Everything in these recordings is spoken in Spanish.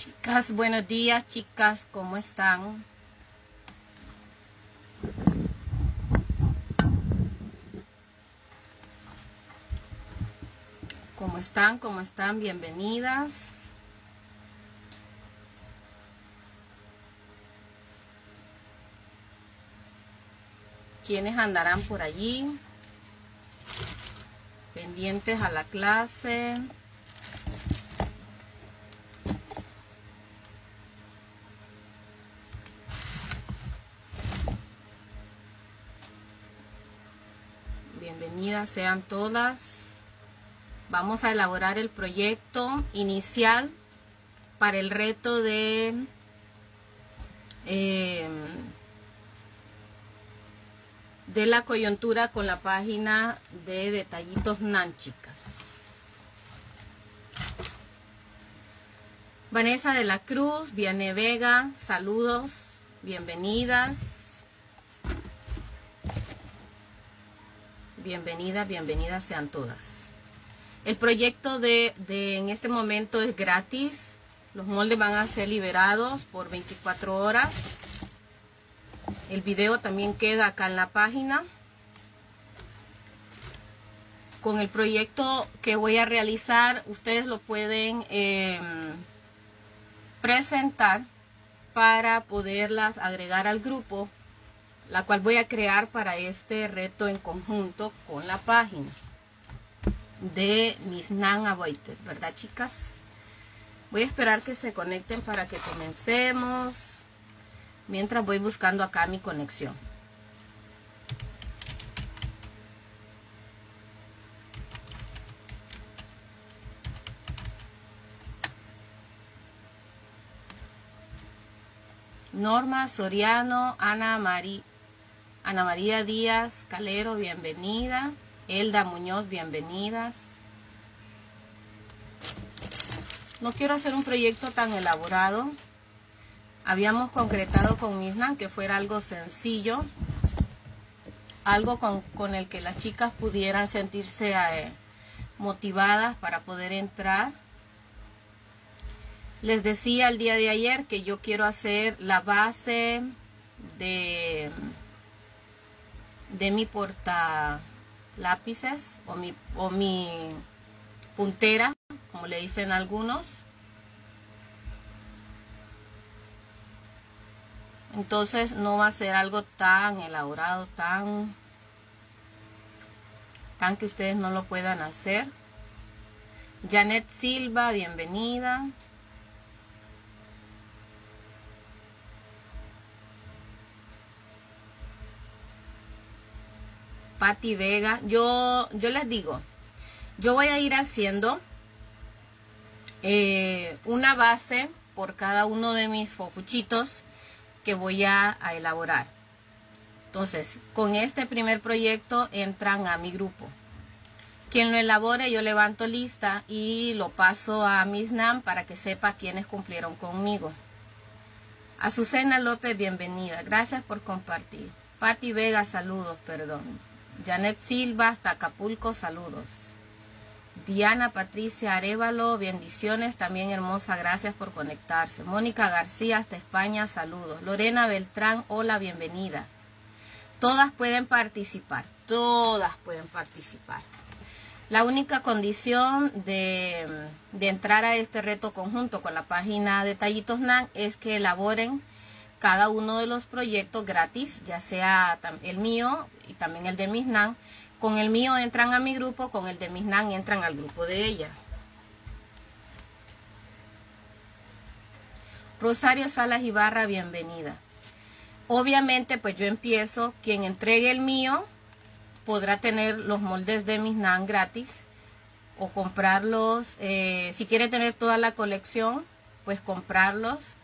Chicas, buenos días, chicas, ¿cómo están? ¿Cómo están? ¿Cómo están? Bienvenidas. ¿Quiénes andarán por allí? Pendientes a la clase. Sean todas. Vamos a elaborar el proyecto inicial para el reto de eh, de la coyuntura con la página de detallitos nan chicas. Vanessa de la Cruz, Viane Vega, saludos, bienvenidas. Bienvenidas, bienvenidas sean todas. El proyecto de, de, en este momento es gratis. Los moldes van a ser liberados por 24 horas. El video también queda acá en la página. Con el proyecto que voy a realizar, ustedes lo pueden eh, presentar para poderlas agregar al grupo, la cual voy a crear para este reto en conjunto con la página de mis Nan Aboites, ¿verdad chicas? Voy a esperar que se conecten para que comencemos mientras voy buscando acá mi conexión. Norma Soriano, Ana, Mari, Ana María Díaz Calero, bienvenida. Elda Muñoz, bienvenidas. No quiero hacer un proyecto tan elaborado habíamos concretado con Misnan que fuera algo sencillo, algo con, con el que las chicas pudieran sentirse eh, motivadas para poder entrar. Les decía el día de ayer que yo quiero hacer la base de, de mi porta lápices o mi, o mi puntera, como le dicen algunos. Entonces no va a ser algo tan elaborado, tan, tan que ustedes no lo puedan hacer. Janet Silva, bienvenida. Patti Vega, yo, yo les digo, yo voy a ir haciendo eh, una base por cada uno de mis fofuchitos que voy a, elaborar. Entonces, con este primer proyecto entran a mi grupo. Quien lo elabore, yo levanto lista y lo paso a Miss Nam para que sepa quiénes cumplieron conmigo. Azucena López, bienvenida. Gracias por compartir. Patti Vega, saludos, perdón. Janet Silva, hasta Acapulco, saludos. Diana Patricia Arevalo, bendiciones, también hermosa, gracias por conectarse. Mónica García, hasta España, saludos. Lorena Beltrán, hola, bienvenida. Todas pueden participar, todas pueden participar. La única condición de, de entrar a este reto conjunto con la página de Tallitos NAN es que elaboren cada uno de los proyectos gratis, ya sea el mío y también el de mis NAN, con el mío entran a mi grupo, con el de mis NAN entran al grupo de ella. Rosario Salas Ibarra, bienvenida. Obviamente, pues yo empiezo, quien entregue el mío podrá tener los moldes de mis NAN gratis o comprarlos, eh, si quiere tener toda la colección, pues comprarlos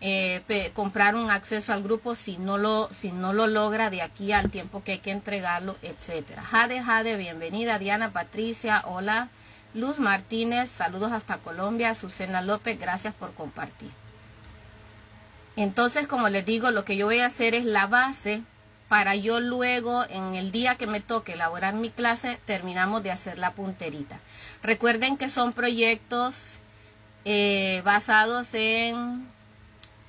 eh, comprar un acceso al grupo si no lo si no lo logra de aquí al tiempo que hay que entregarlo, etcétera. Jade Jade, bienvenida. Diana Patricia, hola. Luz Martínez, saludos hasta Colombia. Susana López, gracias por compartir. Entonces, como les digo, lo que yo voy a hacer es la base para yo luego, en el día que me toque elaborar mi clase, terminamos de hacer la punterita. Recuerden que son proyectos eh, basados en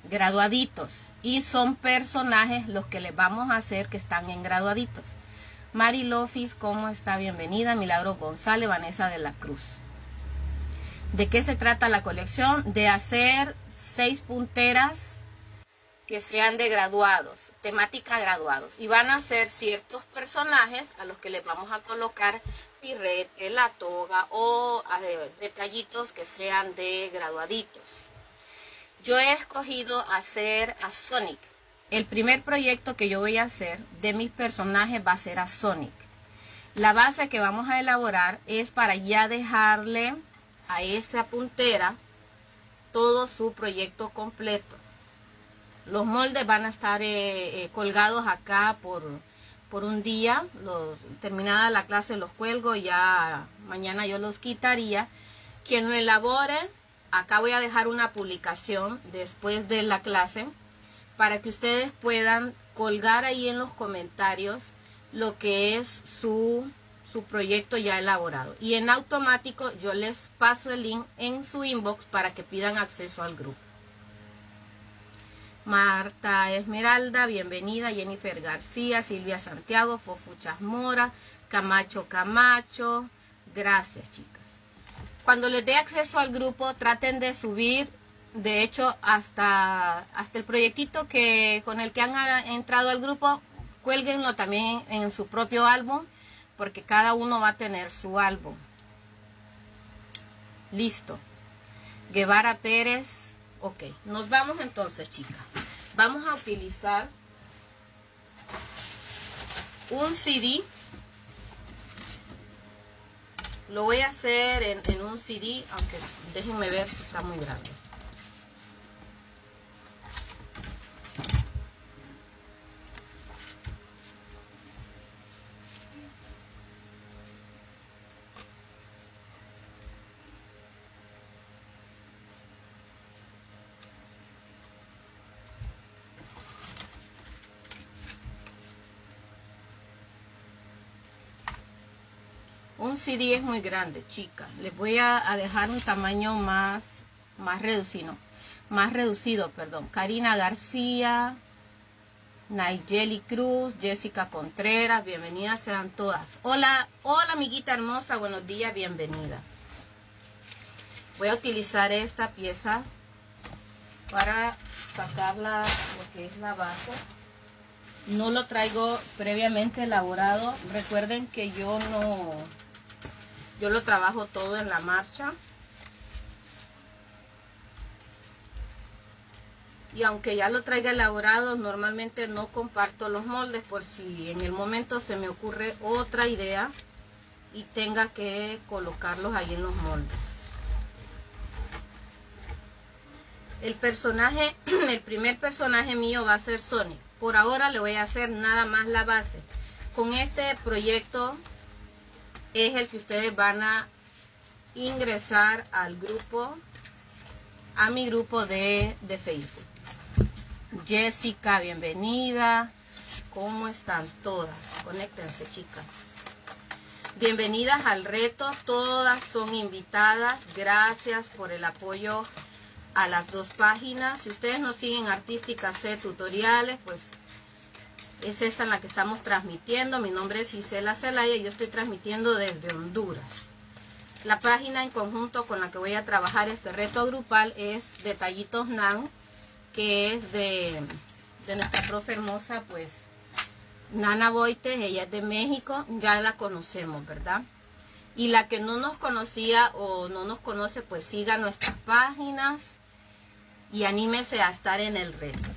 graduaditos y son personajes los que les vamos a hacer que están en graduaditos. Mari Lofis, ¿cómo está? Bienvenida. Milagro González, Vanessa de la Cruz. ¿De qué se trata la colección? De hacer seis punteras que sean de graduados, temática graduados. Y van a ser ciertos personajes a los que les vamos a colocar pirrete, la toga o eh, detallitos que sean de graduaditos. Yo he escogido hacer a Sonic. El primer proyecto que yo voy a hacer de mis personajes va a ser a Sonic. La base que vamos a elaborar es para ya dejarle a esa puntera todo su proyecto completo. Los moldes van a estar eh, eh, colgados acá por, por un día. terminada la clase los cuelgo, ya mañana yo los quitaría. Quien lo elabore, acá voy a dejar una publicación después de la clase para que ustedes puedan colgar ahí en los comentarios lo que es su, su proyecto ya elaborado. Y en automático yo les paso el link en su inbox para que pidan acceso al grupo. Marta Esmeralda, bienvenida. Jennifer García, Silvia Santiago, Fofuchas Mora, Camacho Camacho. Gracias, chicas. Cuando les dé acceso al grupo, traten de subir, de hecho, hasta, hasta el proyectito que, con el que han entrado al grupo, cuélguenlo también en su propio álbum, porque cada uno va a tener su álbum. Listo. Guevara Pérez, Ok, nos vamos entonces, chicas. Vamos a utilizar un CD. Lo voy a hacer en, en un CD, aunque déjenme ver si está muy grande. Un CD es muy grande, chicas. Les voy a, dejar un tamaño más, más reducido. Más reducido, perdón. Karina García, Nayeli Cruz, Jessica Contreras, bienvenidas sean todas. Hola, hola amiguita hermosa, buenos días, bienvenida. Voy a utilizar esta pieza para sacarla lo que es la base. No lo traigo previamente elaborado. Recuerden que yo no yo lo trabajo todo en la marcha. Y aunque ya lo traiga elaborado, normalmente no comparto los moldes por si en el momento se me ocurre otra idea y tenga que colocarlos ahí en los moldes. El personaje, el primer personaje mío va a ser Sonic. Por ahora le voy a hacer nada más la base. Con este proyecto es el que ustedes van a ingresar al grupo, a mi grupo de, de Facebook. Jessica, bienvenida. ¿Cómo están todas? Conéctense, chicas. Bienvenidas al reto. Todas son invitadas. Gracias por el apoyo a las dos páginas. Si ustedes nos siguen Artística C Tutoriales, pues es esta en la que estamos transmitiendo. Mi nombre es Gisela Zelaya y yo estoy transmitiendo desde Honduras. La página en conjunto con la que voy a trabajar este reto grupal es Detallitos NAN, que es de, de nuestra profe hermosa, pues, Nana Boites, ella es de México, ya la conocemos, ¿verdad? Y la que no nos conocía o no nos conoce, pues siga nuestras páginas y anímese a estar en el reto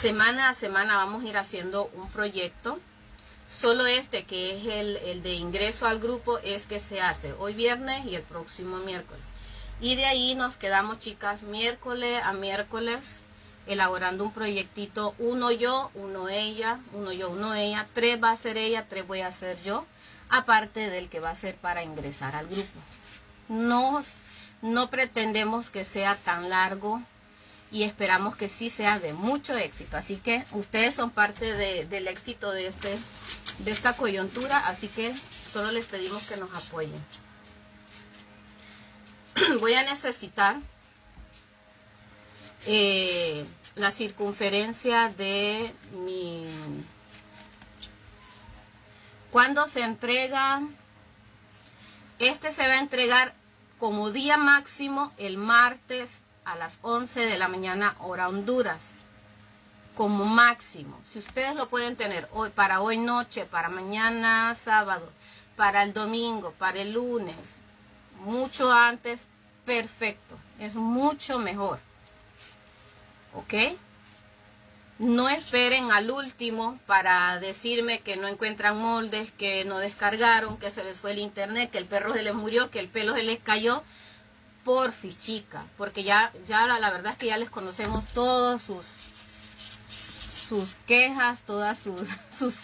semana a semana vamos a ir haciendo un proyecto. Solo este, que es el, de ingreso al grupo, es que se hace hoy viernes y el próximo miércoles. Y de ahí nos quedamos, chicas, miércoles a miércoles, elaborando un proyectito. Uno yo, uno ella, uno yo, uno ella. Tres va a ser ella, tres voy a ser yo. Aparte del que va a ser para ingresar al grupo. No, no pretendemos que sea tan largo y esperamos que sí sea de mucho éxito. Así que ustedes son parte del éxito de, este, de esta coyuntura, así que solo les pedimos que nos apoyen. voy a necesitar eh, la circunferencia de mi... Cuando se entrega, este se va a entregar como día máximo el martes a las 11 de la mañana hora Honduras. Como máximo. Si ustedes lo pueden tener hoy para hoy noche, para mañana sábado, para el domingo, para el lunes, mucho antes, perfecto. Es mucho mejor. ¿Ok? No esperen al último para decirme que no encuentran moldes, que no descargaron, que se les fue el internet, que el perro se les murió, que el pelo se les cayó. Por fichica, porque ya, ya la, verdad es que ya les conocemos todos sus, sus quejas, todas sus, sus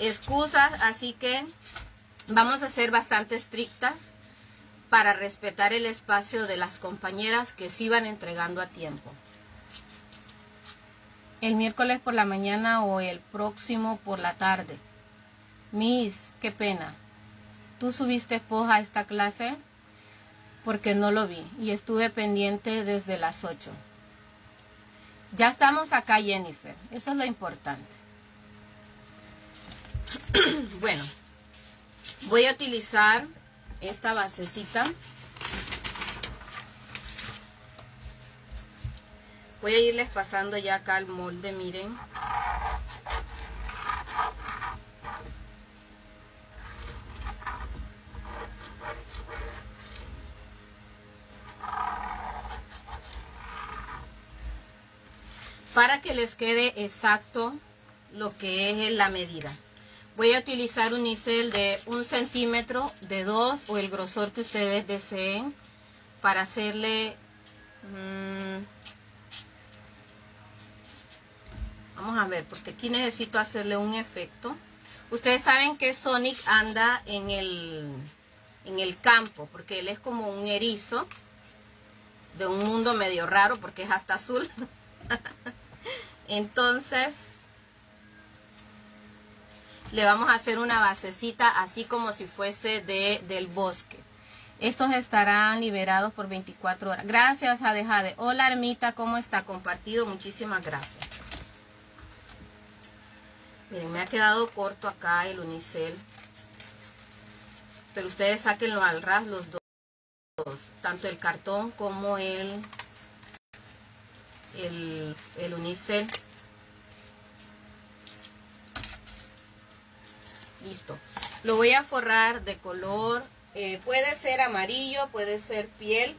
excusas, así que vamos a ser bastante estrictas para respetar el espacio de las compañeras que se iban entregando a tiempo. El miércoles por la mañana o el próximo por la tarde. Miss, qué pena. ¿Tú subiste esposa a esta clase? Porque no lo vi y estuve pendiente desde las 8. Ya estamos acá, Jennifer. Eso es lo importante. bueno, voy a utilizar esta basecita. Voy a irles pasando ya acá el molde, miren. Para que les quede exacto lo que es la medida. Voy a utilizar un isel de un centímetro, de dos o el grosor que ustedes deseen para hacerle... Mm, vamos a ver, porque aquí necesito hacerle un efecto. Ustedes saben que Sonic anda en el, en el campo, porque él es como un erizo de un mundo medio raro, porque es hasta azul. Entonces, le vamos a hacer una basecita así como si fuese de, del bosque. Estos estarán liberados por 24 horas. Gracias, Jade Jade. Hola, Armita, ¿cómo está? Compartido, muchísimas gracias. Miren, me ha quedado corto acá el unicel. Pero ustedes sáquenlo al ras los dos. Tanto el cartón como el, el, el unicel. Listo. Lo voy a forrar de color, eh, puede ser amarillo, puede ser piel,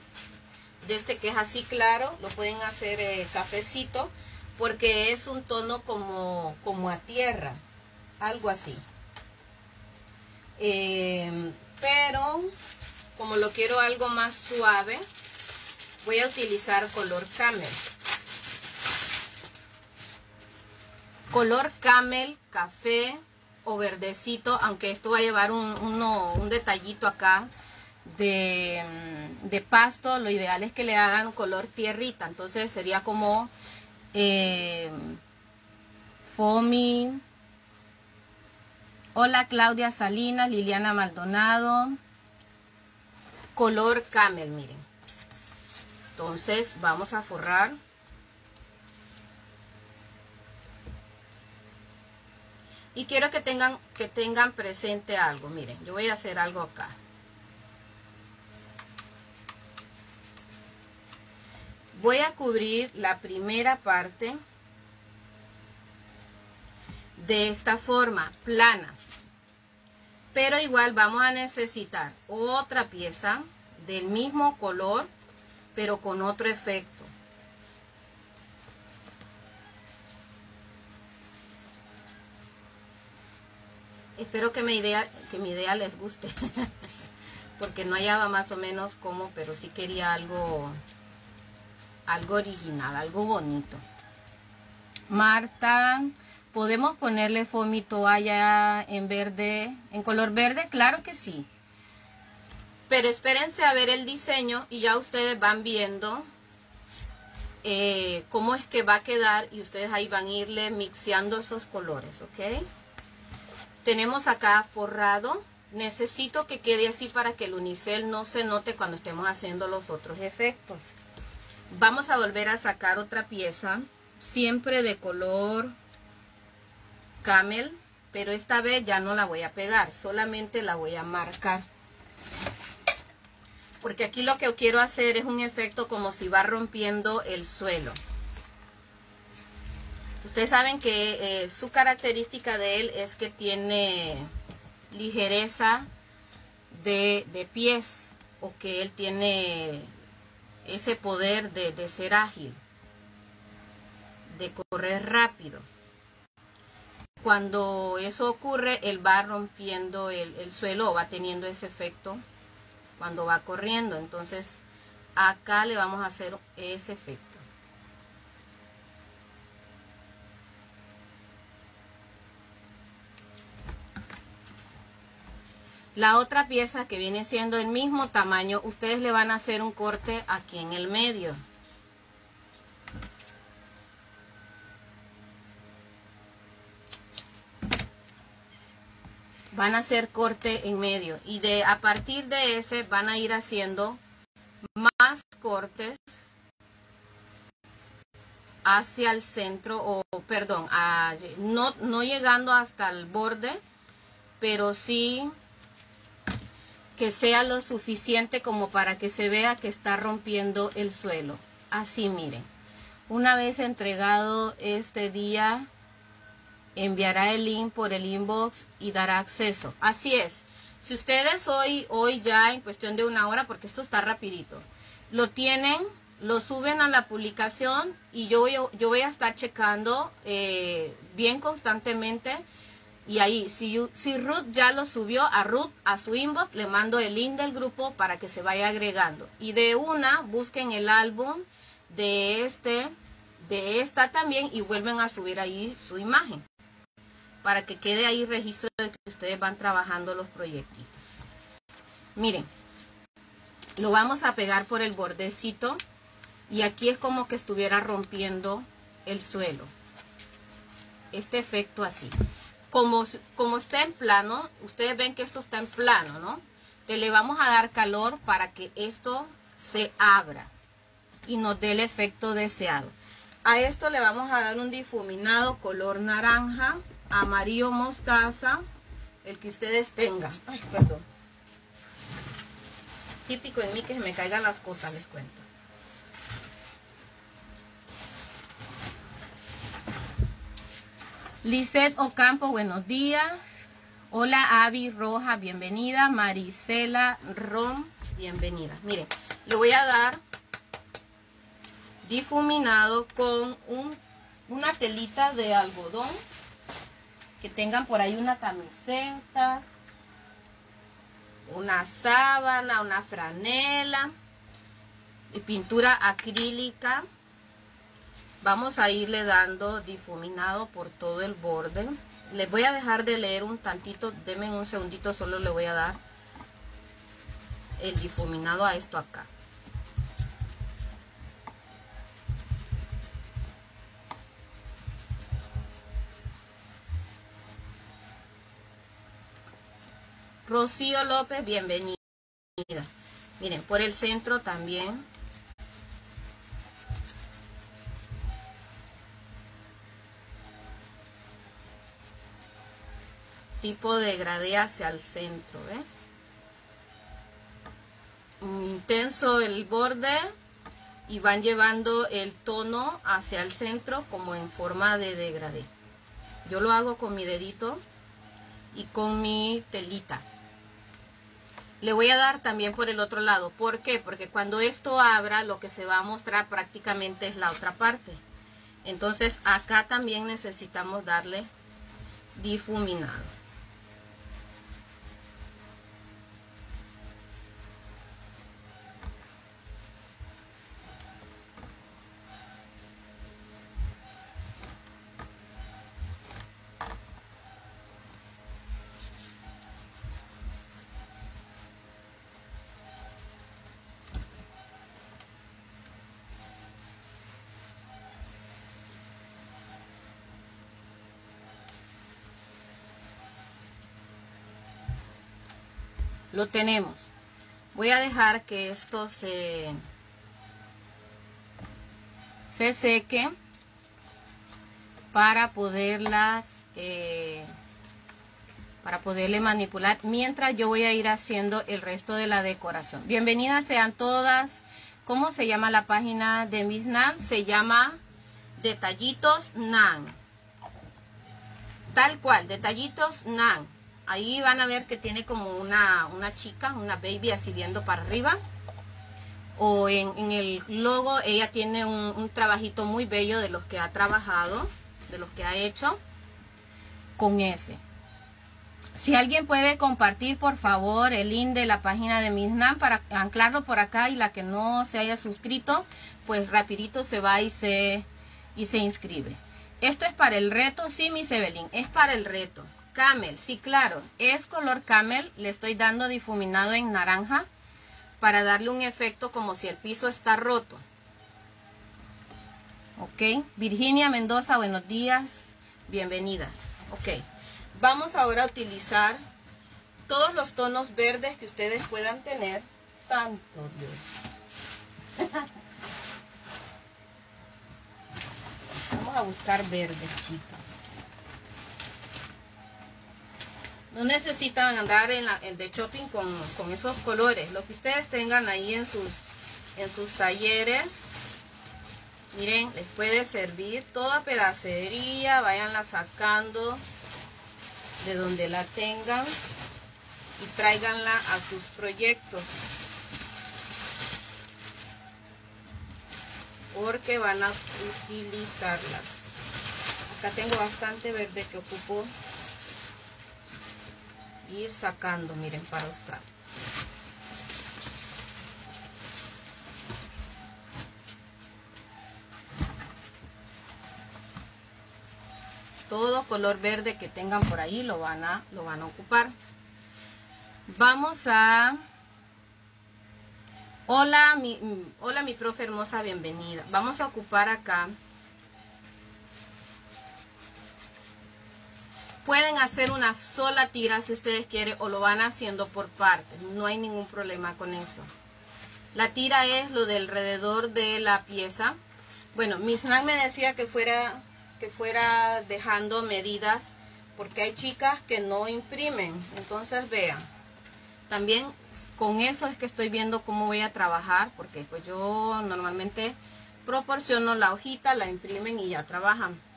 de este que es así claro, lo pueden hacer eh, cafecito, porque es un tono como, como a tierra, algo así. Em, pero, como lo quiero algo más suave, voy a utilizar color camel. Color camel, café, o verdecito, aunque esto va a llevar un, un detallito acá de, de, pasto, lo ideal es que le hagan color tierrita, entonces sería como eh, Fomi, hola Claudia Salinas, Liliana Maldonado, color camel, miren. Entonces vamos a forrar Y quiero que tengan, que tengan presente algo. Miren, yo voy a hacer algo acá. Voy a cubrir la primera parte de esta forma, plana. Pero igual vamos a necesitar otra pieza del mismo color, pero con otro efecto. Espero que mi idea, que mi idea les guste. Porque no hallaba más o menos cómo, pero sí quería algo, algo original, algo bonito. Marta, ¿podemos ponerle foamy toalla en verde, en color verde? Claro que sí. Pero espérense a ver el diseño y ya ustedes van viendo eh, cómo es que va a quedar y ustedes ahí van a irle mixeando esos colores, ¿ok? Tenemos acá forrado necesito que quede así para que el unicel no se note cuando estemos haciendo los otros efectos. Vamos a volver a sacar otra pieza, siempre de color camel, pero esta vez ya no la voy a pegar, solamente la voy a marcar. Porque aquí lo que quiero hacer es un efecto como si va rompiendo el suelo. Ustedes saben que eh, su característica de él es que tiene ligereza de, pies o que él tiene ese poder de, ser ágil, de correr rápido. Cuando eso ocurre, él va rompiendo el, el suelo va teniendo ese efecto cuando va corriendo. Entonces, acá le vamos a hacer ese efecto. La otra pieza que viene siendo el mismo tamaño, ustedes le van a hacer un corte aquí en el medio. Van a hacer corte en medio y de a partir de ese van a ir haciendo más cortes hacia el centro o perdón, no, no llegando hasta el borde, pero sí que sea lo suficiente como para que se vea que está rompiendo el suelo. Así miren. Una vez entregado este día, enviará el link por el inbox y dará acceso. Así es. Si ustedes hoy, hoy ya en cuestión de una hora, porque esto está rapidito, lo tienen, lo suben a la publicación y yo, yo, yo voy a estar checando eh, bien constantemente y ahí, si, si Ruth ya lo subió a Ruth, a su inbox, le mando el link del grupo para que se vaya agregando. Y de una, busquen el álbum de este, de esta también y vuelven a subir ahí su imagen. Para que quede ahí registro de que ustedes van trabajando los proyectitos. Miren, lo vamos a pegar por el bordecito y aquí es como que estuviera rompiendo el suelo. Este efecto así como, como está en plano, ustedes ven que esto está en plano, ¿no? le vamos a dar calor para que esto se abra y nos dé el efecto deseado. A esto le vamos a dar un difuminado color naranja, amarillo mostaza, el que ustedes tengan. Ay, perdón. Típico en mí que se me caigan las cosas, les cuento. Lisette Ocampo, buenos días. Hola Avi Roja, bienvenida. Marisela Rom, bienvenida. Miren, le voy a dar difuminado con una telita de algodón. Que tengan por ahí una camiseta, una sábana, una franela y pintura acrílica Vamos a irle dando difuminado por todo el borde. Les voy a dejar de leer un tantito, denme un segundito, solo le voy a dar el difuminado a esto acá. Rocío López, bienvenida. Miren, por el centro también tipo de degradé hacia el centro, Intenso el borde y van llevando el tono hacia el centro como en forma de degradé. Yo lo hago con mi dedito y con mi telita. Le voy a dar también por el otro lado. ¿Por qué? Porque cuando esto abra, lo que se va a mostrar prácticamente es la otra parte. Entonces acá también necesitamos darle difuminado. Lo tenemos. Voy a dejar que esto se, se seque para poderlas eh, para poderle manipular mientras yo voy a ir haciendo el resto de la decoración. Bienvenidas sean todas. ¿Cómo se llama la página de Miss Nan? Se llama Detallitos Nan. Tal cual, Detallitos Nan. Ahí van a ver que tiene como una, una chica, una baby así viendo para arriba. O en, el logo ella tiene un, trabajito muy bello de los que ha trabajado, de los que ha hecho con ese. Si alguien puede compartir, por favor, el link de la página de Misnam para anclarlo por acá y la que no se haya suscrito, pues rapidito se va y se, y se inscribe. Esto es para el reto, sí, mi Evelyn, es para el reto. Camel, sí, claro, es color camel, le estoy dando difuminado en naranja para darle un efecto como si el piso está roto. Ok, Virginia Mendoza, buenos días, bienvenidas. Ok. Vamos ahora a utilizar todos los tonos verdes que ustedes puedan tener. Santo Dios. Vamos a buscar verdes, chicas. No necesitan andar en, la, de shopping con, con, esos colores. Lo que ustedes tengan ahí en sus, en sus talleres. Miren, les puede servir toda pedacería. Váyanla sacando de donde la tengan y tráiganla a sus proyectos porque van a utilizarlas acá tengo bastante verde que ocupo ir sacando miren para usar todo color verde que tengan por ahí lo van a, lo van a ocupar. Vamos a... Hola mi, hola mi profe hermosa, bienvenida. Vamos a ocupar acá. Pueden hacer una sola tira si ustedes quieren o lo van haciendo por partes. No hay ningún problema con eso. La tira es lo del alrededor de la pieza. Bueno, Miss Nan me decía que fuera que fuera dejando medidas porque hay chicas que no imprimen. Entonces vean, también con eso es que estoy viendo cómo voy a trabajar porque pues yo normalmente proporciono la hojita, la imprimen y ya trabajan.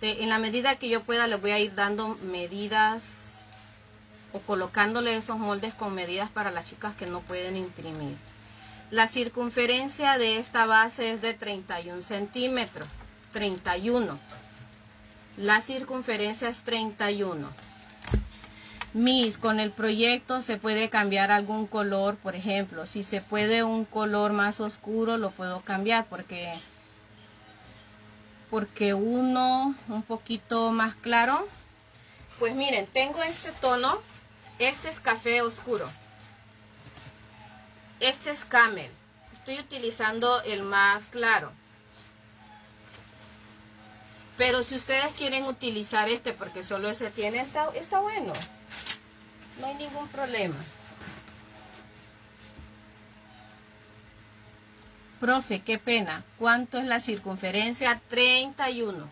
En la medida que yo pueda les voy a ir dando medidas o colocándole esos moldes con medidas para las chicas que no pueden imprimir. La circunferencia de esta base es de 31 centímetros. 31. La circunferencia es 31. Mis, con el proyecto se puede cambiar algún color, por ejemplo, si se puede un color más oscuro lo puedo cambiar porque porque uno un poquito más claro. Pues miren, tengo este tono, este es café oscuro. Este es camel. Estoy utilizando el más claro. Pero si ustedes quieren utilizar este porque solo ese tiene, está, está bueno. No hay ningún problema. Profe, qué pena. ¿Cuánto es la circunferencia? 31.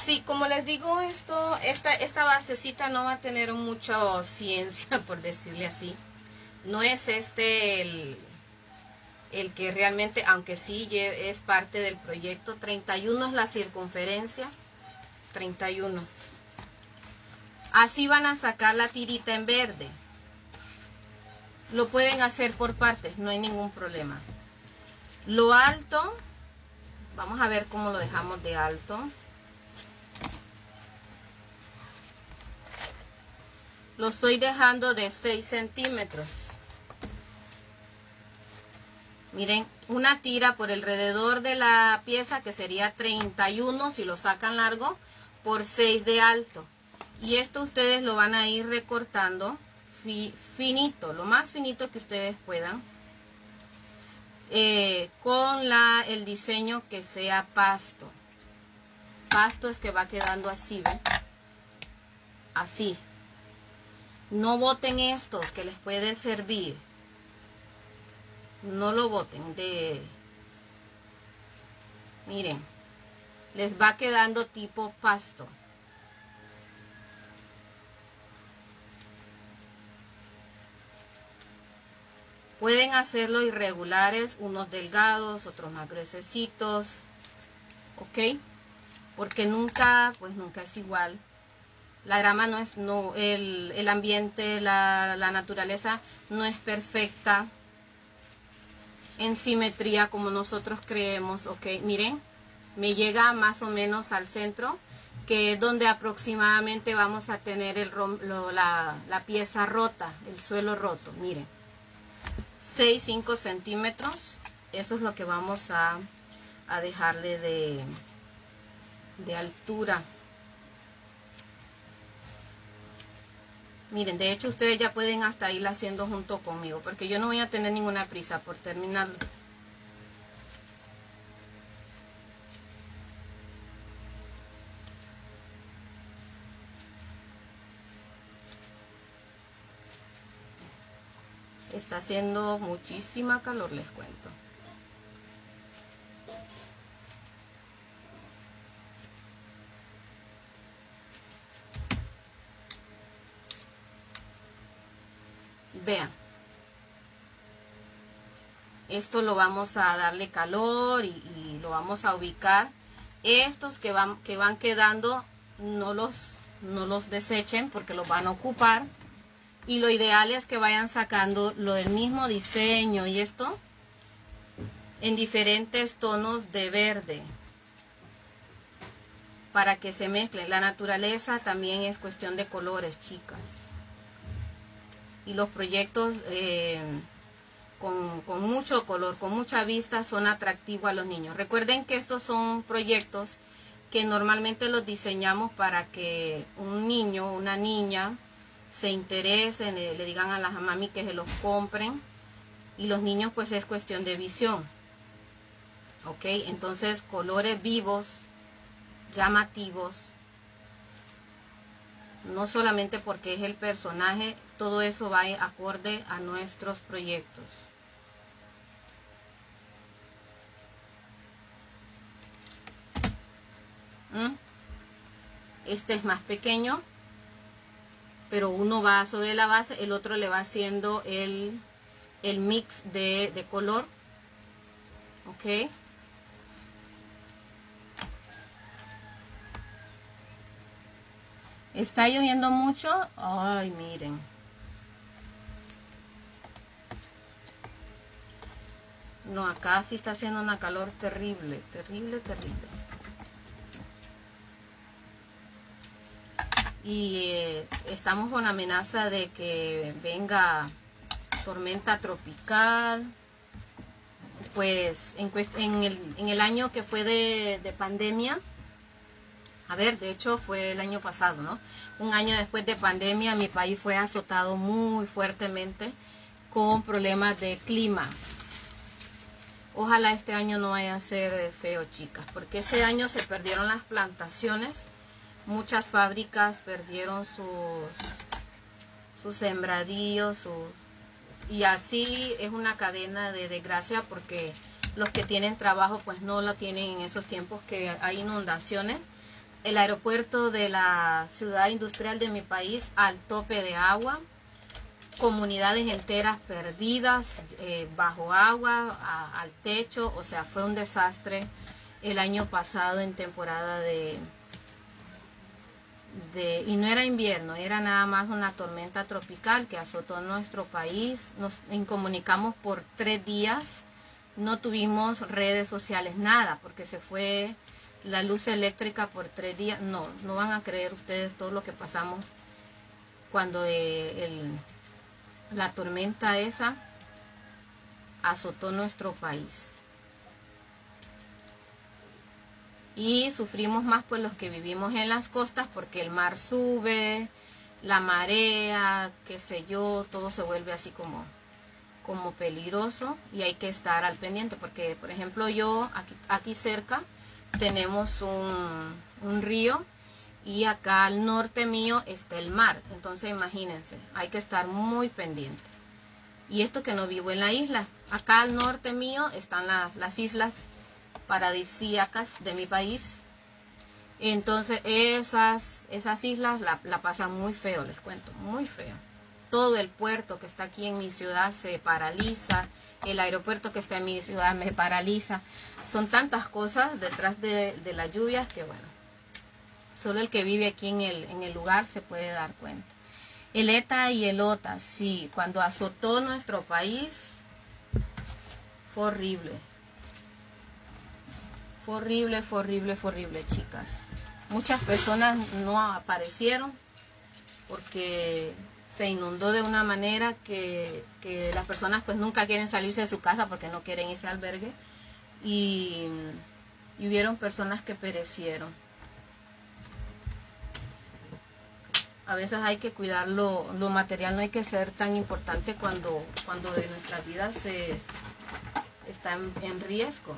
Sí, como les digo, esto, esta, esta basecita no va a tener mucha ciencia, por decirle así. No es este el, el que realmente, aunque sí es parte del proyecto, 31 es la circunferencia, 31. Así van a sacar la tirita en verde. Lo pueden hacer por partes, no hay ningún problema. Lo alto, vamos a ver cómo lo dejamos de alto. Lo estoy dejando de 6 centímetros. Miren, una tira por alrededor de la pieza que sería 31 si lo sacan largo por 6 de alto. Y esto ustedes lo van a ir recortando finito, lo más finito que ustedes puedan. Eh, con la, el diseño que sea pasto. Pasto es que va quedando así, ¿ven? así. No boten estos que les puede servir. No lo boten de... Miren, les va quedando tipo pasto. Pueden hacerlo irregulares, unos delgados, otros más gruesecitos, ¿ok? Porque nunca, pues nunca es igual. La grama no es, no, el, el ambiente, la, la naturaleza no es perfecta en simetría como nosotros creemos, ¿ok? Miren, me llega más o menos al centro, que es donde aproximadamente vamos a tener el, la, la pieza rota, el suelo roto, miren. 6, 5 centímetros. Eso es lo que vamos a, a dejarle de, de altura. Miren, de hecho ustedes ya pueden hasta ir haciendo junto conmigo, porque yo no voy a tener ninguna prisa por terminarlo. Está haciendo muchísima calor, les cuento. Vean. Esto lo vamos a darle calor y, lo vamos a ubicar. Estos que van, que van quedando no los, no los desechen porque los van a ocupar y lo ideal es que vayan sacando lo del mismo diseño y esto en diferentes tonos de verde para que se mezclen. La naturaleza también es cuestión de colores, chicas. Y los proyectos eh, con, con, mucho color, con mucha vista, son atractivos a los niños. Recuerden que estos son proyectos que normalmente los diseñamos para que un niño, una niña, se interesen, le, digan a las mami que se los compren. Y los niños pues es cuestión de visión. Ok, entonces colores vivos, llamativos. No solamente porque es el personaje, todo eso va acorde a nuestros proyectos. ¿Mm? Este es más pequeño pero uno va sobre la base, el otro le va haciendo el, mix de, de color. Ok. Está lloviendo mucho. Ay, miren. No, acá sí está haciendo una calor terrible, terrible, terrible. Y eh, estamos con amenaza de que venga tormenta tropical. Pues en, el, en el, año que fue de, pandemia, a ver, de hecho fue el año pasado, ¿no? Un año después de pandemia mi país fue azotado muy fuertemente con problemas de clima. Ojalá este año no vaya a ser feo, chicas, porque ese año se perdieron las plantaciones muchas fábricas perdieron sus, sus sembradíos, y así es una cadena de desgracia porque los que tienen trabajo pues no lo tienen en esos tiempos que hay inundaciones. El aeropuerto de la ciudad industrial de mi país al tope de agua, comunidades enteras perdidas eh, bajo agua, al techo, o sea, fue un desastre el año pasado en temporada de, y no era invierno, era nada más una tormenta tropical que azotó nuestro país. Nos incomunicamos por tres días, no tuvimos redes sociales, nada, porque se fue la luz eléctrica por tres días. No, no van a creer ustedes todo lo que pasamos cuando eh, la tormenta esa azotó nuestro país. Y sufrimos más pues los que vivimos en las costas porque el mar sube, la marea, qué sé yo, todo se vuelve así como, como peligroso y hay que estar al pendiente porque por ejemplo yo aquí, aquí cerca tenemos un, un río y acá al norte mío está el mar. Entonces imagínense, hay que estar muy pendiente. Y esto que no vivo en la isla. Acá al norte mío están las, las islas paradisíacas de mi país. Entonces esas, esas islas la, la pasan muy feo, les cuento, muy feo. Todo el puerto que está aquí en mi ciudad se paraliza, el aeropuerto que está en mi ciudad me paraliza. Son tantas cosas detrás de, las lluvias que bueno, Solo el que vive aquí en el, en el lugar se puede dar cuenta. El ETA y el OTA, sí, cuando azotó nuestro país, fue horrible. Fue horrible, fue horrible, fue horrible, chicas. Muchas personas no aparecieron porque se inundó de una manera que, que, las personas pues nunca quieren salirse de su casa porque no quieren ese albergue y, y hubieron personas que perecieron. a veces hay que cuidar lo, material, no hay que ser tan importante cuando, cuando de nuestra vida se está en, riesgo.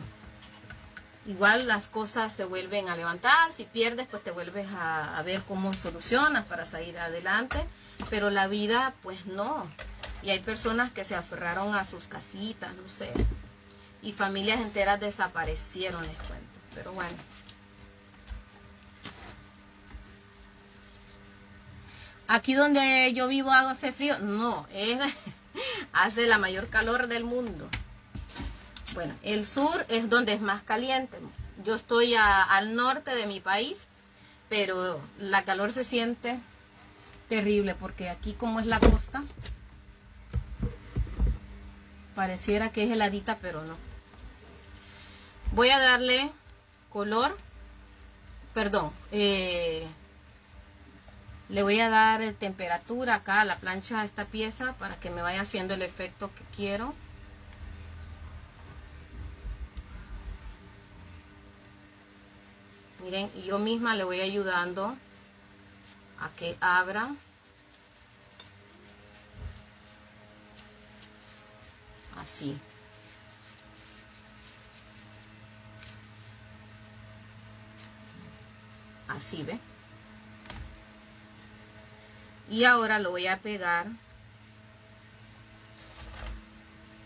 Igual las cosas se vuelven a levantar, si pierdes pues te vuelves a, ver cómo solucionas para salir adelante, pero la vida pues no. Y hay personas que se aferraron a sus casitas, no sé, y familias enteras desaparecieron, les cuento. Pero bueno, Aquí donde yo vivo hace frío. No, hace la mayor calor del mundo. Bueno, el sur es donde es más caliente. Yo estoy al norte de mi país, pero la calor se siente terrible porque aquí como es la costa, pareciera que es heladita, pero no. Voy a darle color, perdón, eh, le voy a dar temperatura acá a la plancha a esta pieza para que me vaya haciendo el efecto que quiero. Miren, yo misma le voy ayudando a que abra. Así. Así, ¿ve? y ahora lo voy a pegar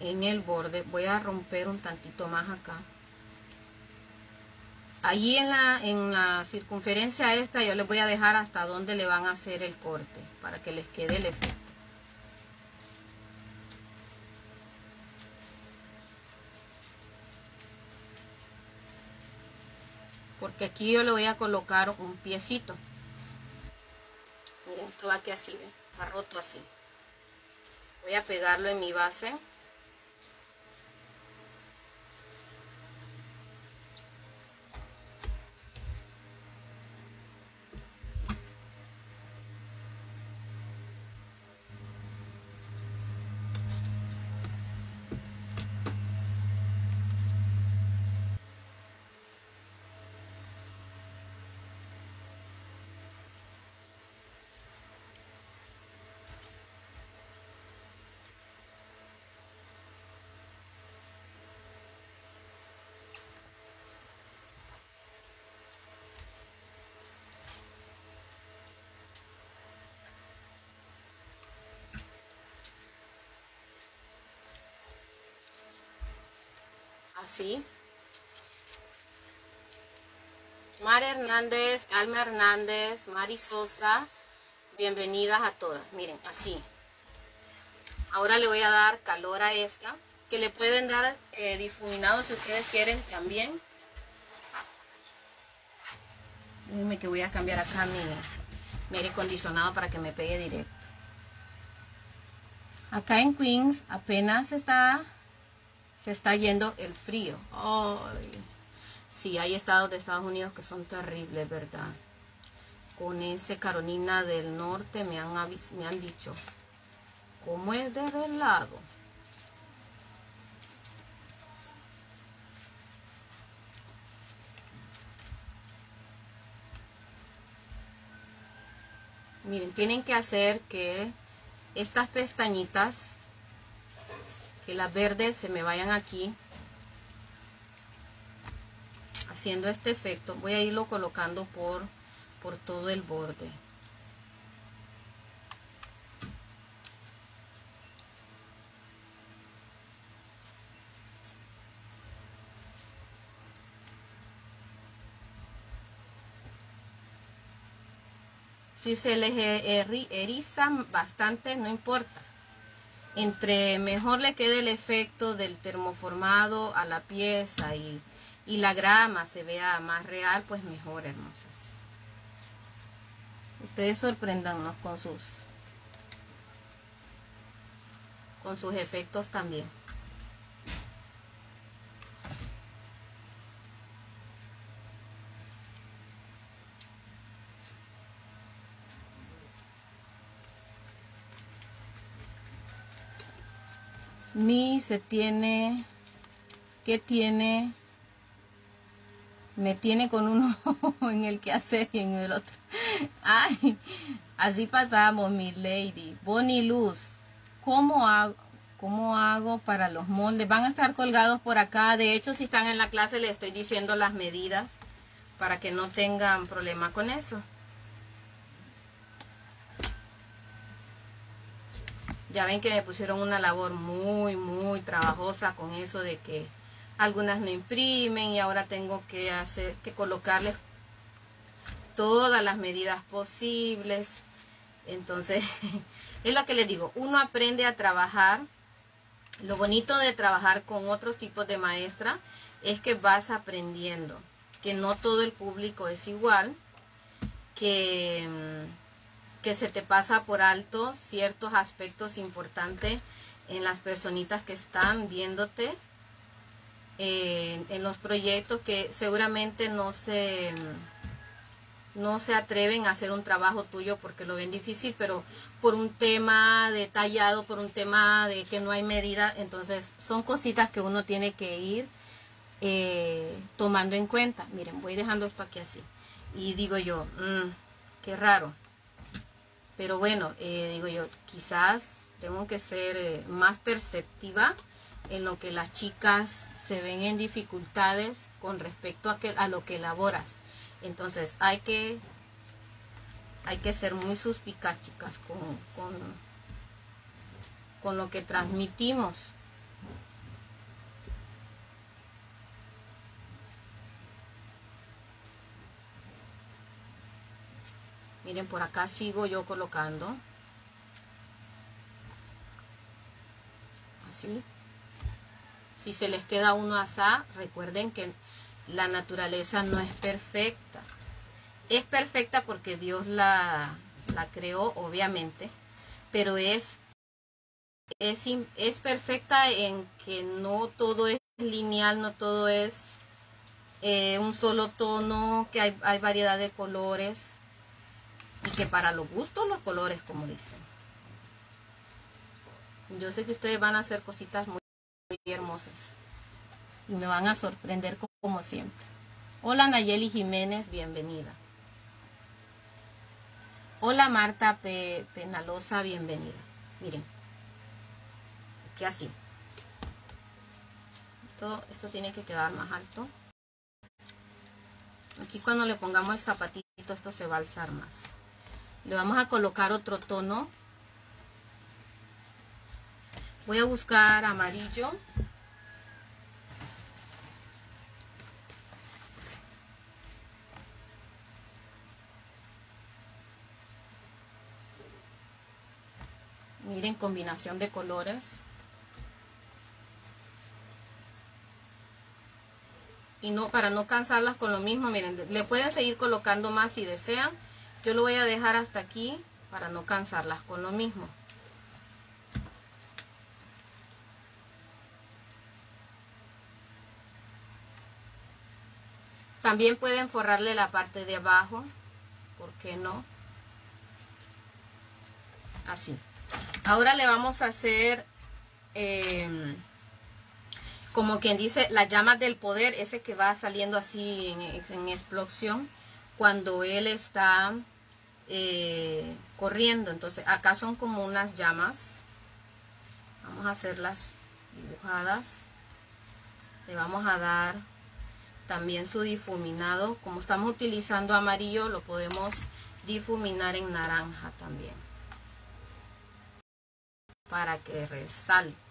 en el borde voy a romper un tantito más acá allí en la, en la circunferencia esta yo les voy a dejar hasta donde le van a hacer el corte para que les quede el efecto porque aquí yo le voy a colocar un piecito Miren, esto va aquí así, ¿ven? Roto así. Voy a pegarlo en mi base. Así. Mar Hernández, Alma Hernández, Mari Sosa, bienvenidas a todas. Miren, así. Ahora le voy a dar calor a esta, que le pueden dar eh, difuminado si ustedes quieren también. Déjenme que voy a cambiar acá mi, mi aire acondicionado para que me pegue directo. Acá en Queens apenas está se está yendo el frío. Ay, sí, hay estados de Estados Unidos que son terribles, ¿verdad? Con ese Carolina del Norte me han, me han dicho, ¿cómo es de lado? Miren, tienen que hacer que estas pestañitas que las verdes se me vayan aquí haciendo este efecto voy a irlo colocando por por todo el borde. Si se les eriza bastante, no importa. Entre mejor le quede el efecto del termoformado a la pieza y, y la grama se vea más real, pues mejor, hermosas. Ustedes sorprendannos con sus con sus efectos también. Mi se tiene, que tiene, me tiene con uno en el que hacer y en el otro. Ay, así pasamos, mi lady. Bonnie Luz, ¿cómo hago, ¿cómo hago para los moldes? Van a estar colgados por acá. De hecho, si están en la clase, les estoy diciendo las medidas para que no tengan problema con eso. Ya ven que me pusieron una labor muy, muy trabajosa con eso de que algunas no imprimen y ahora tengo que hacer, que colocarles todas las medidas posibles. Entonces, es lo que les digo, uno aprende a trabajar. Lo bonito de trabajar con otros tipos de maestra es que vas aprendiendo, que no todo el público es igual, que mm, que se te pasa por alto ciertos aspectos importantes en las personitas que están viéndote en los proyectos que seguramente no se no se atreven a hacer un trabajo tuyo porque lo ven difícil, pero por un tema detallado, por un tema de que no hay medida, entonces son cositas que uno tiene que ir eh, tomando en cuenta. Miren, voy dejando esto aquí así. Y digo yo, mmm, qué raro. Pero bueno, eh, digo yo, quizás tengo que ser eh, más perceptiva en lo que las chicas se ven en dificultades con respecto a, que, a lo que elaboras. Entonces hay que, hay que ser muy suspicaz, chicas, con, con, con lo que transmitimos. Miren, por acá sigo yo colocando. Así. Si se les queda uno asá, recuerden que la naturaleza no es perfecta. Es perfecta porque Dios la, la creó, obviamente, pero es, es, es perfecta en que no todo es lineal, no todo es eh, un solo tono, que hay, hay variedad de colores y que para los gustos los colores como dicen. Yo sé que ustedes van a hacer cositas muy, hermosas. Y me van a sorprender como siempre. Hola Nayeli Jiménez bienvenida. Hola Marta Penalosa bienvenida. Miren. Que así. Esto, esto tiene que quedar más alto. Aquí cuando le pongamos el zapatito esto se va a alzar más le vamos a colocar otro tono. Voy a buscar amarillo. Miren combinación de colores. Y no para no cansarlas con lo mismo miren le pueden seguir colocando más si desean yo lo voy a dejar hasta aquí para no cansarlas con lo mismo. También pueden forrarle la parte de abajo, ¿por qué no? Así. Ahora le vamos a hacer, em, como quien dice, las llamas del poder, ese que va saliendo así en, en explosión cuando él está eh, corriendo. Entonces acá son como unas llamas. Vamos a hacerlas dibujadas. Le vamos a dar también su difuminado. Como estamos utilizando amarillo, lo podemos difuminar en naranja también. Para que resalte.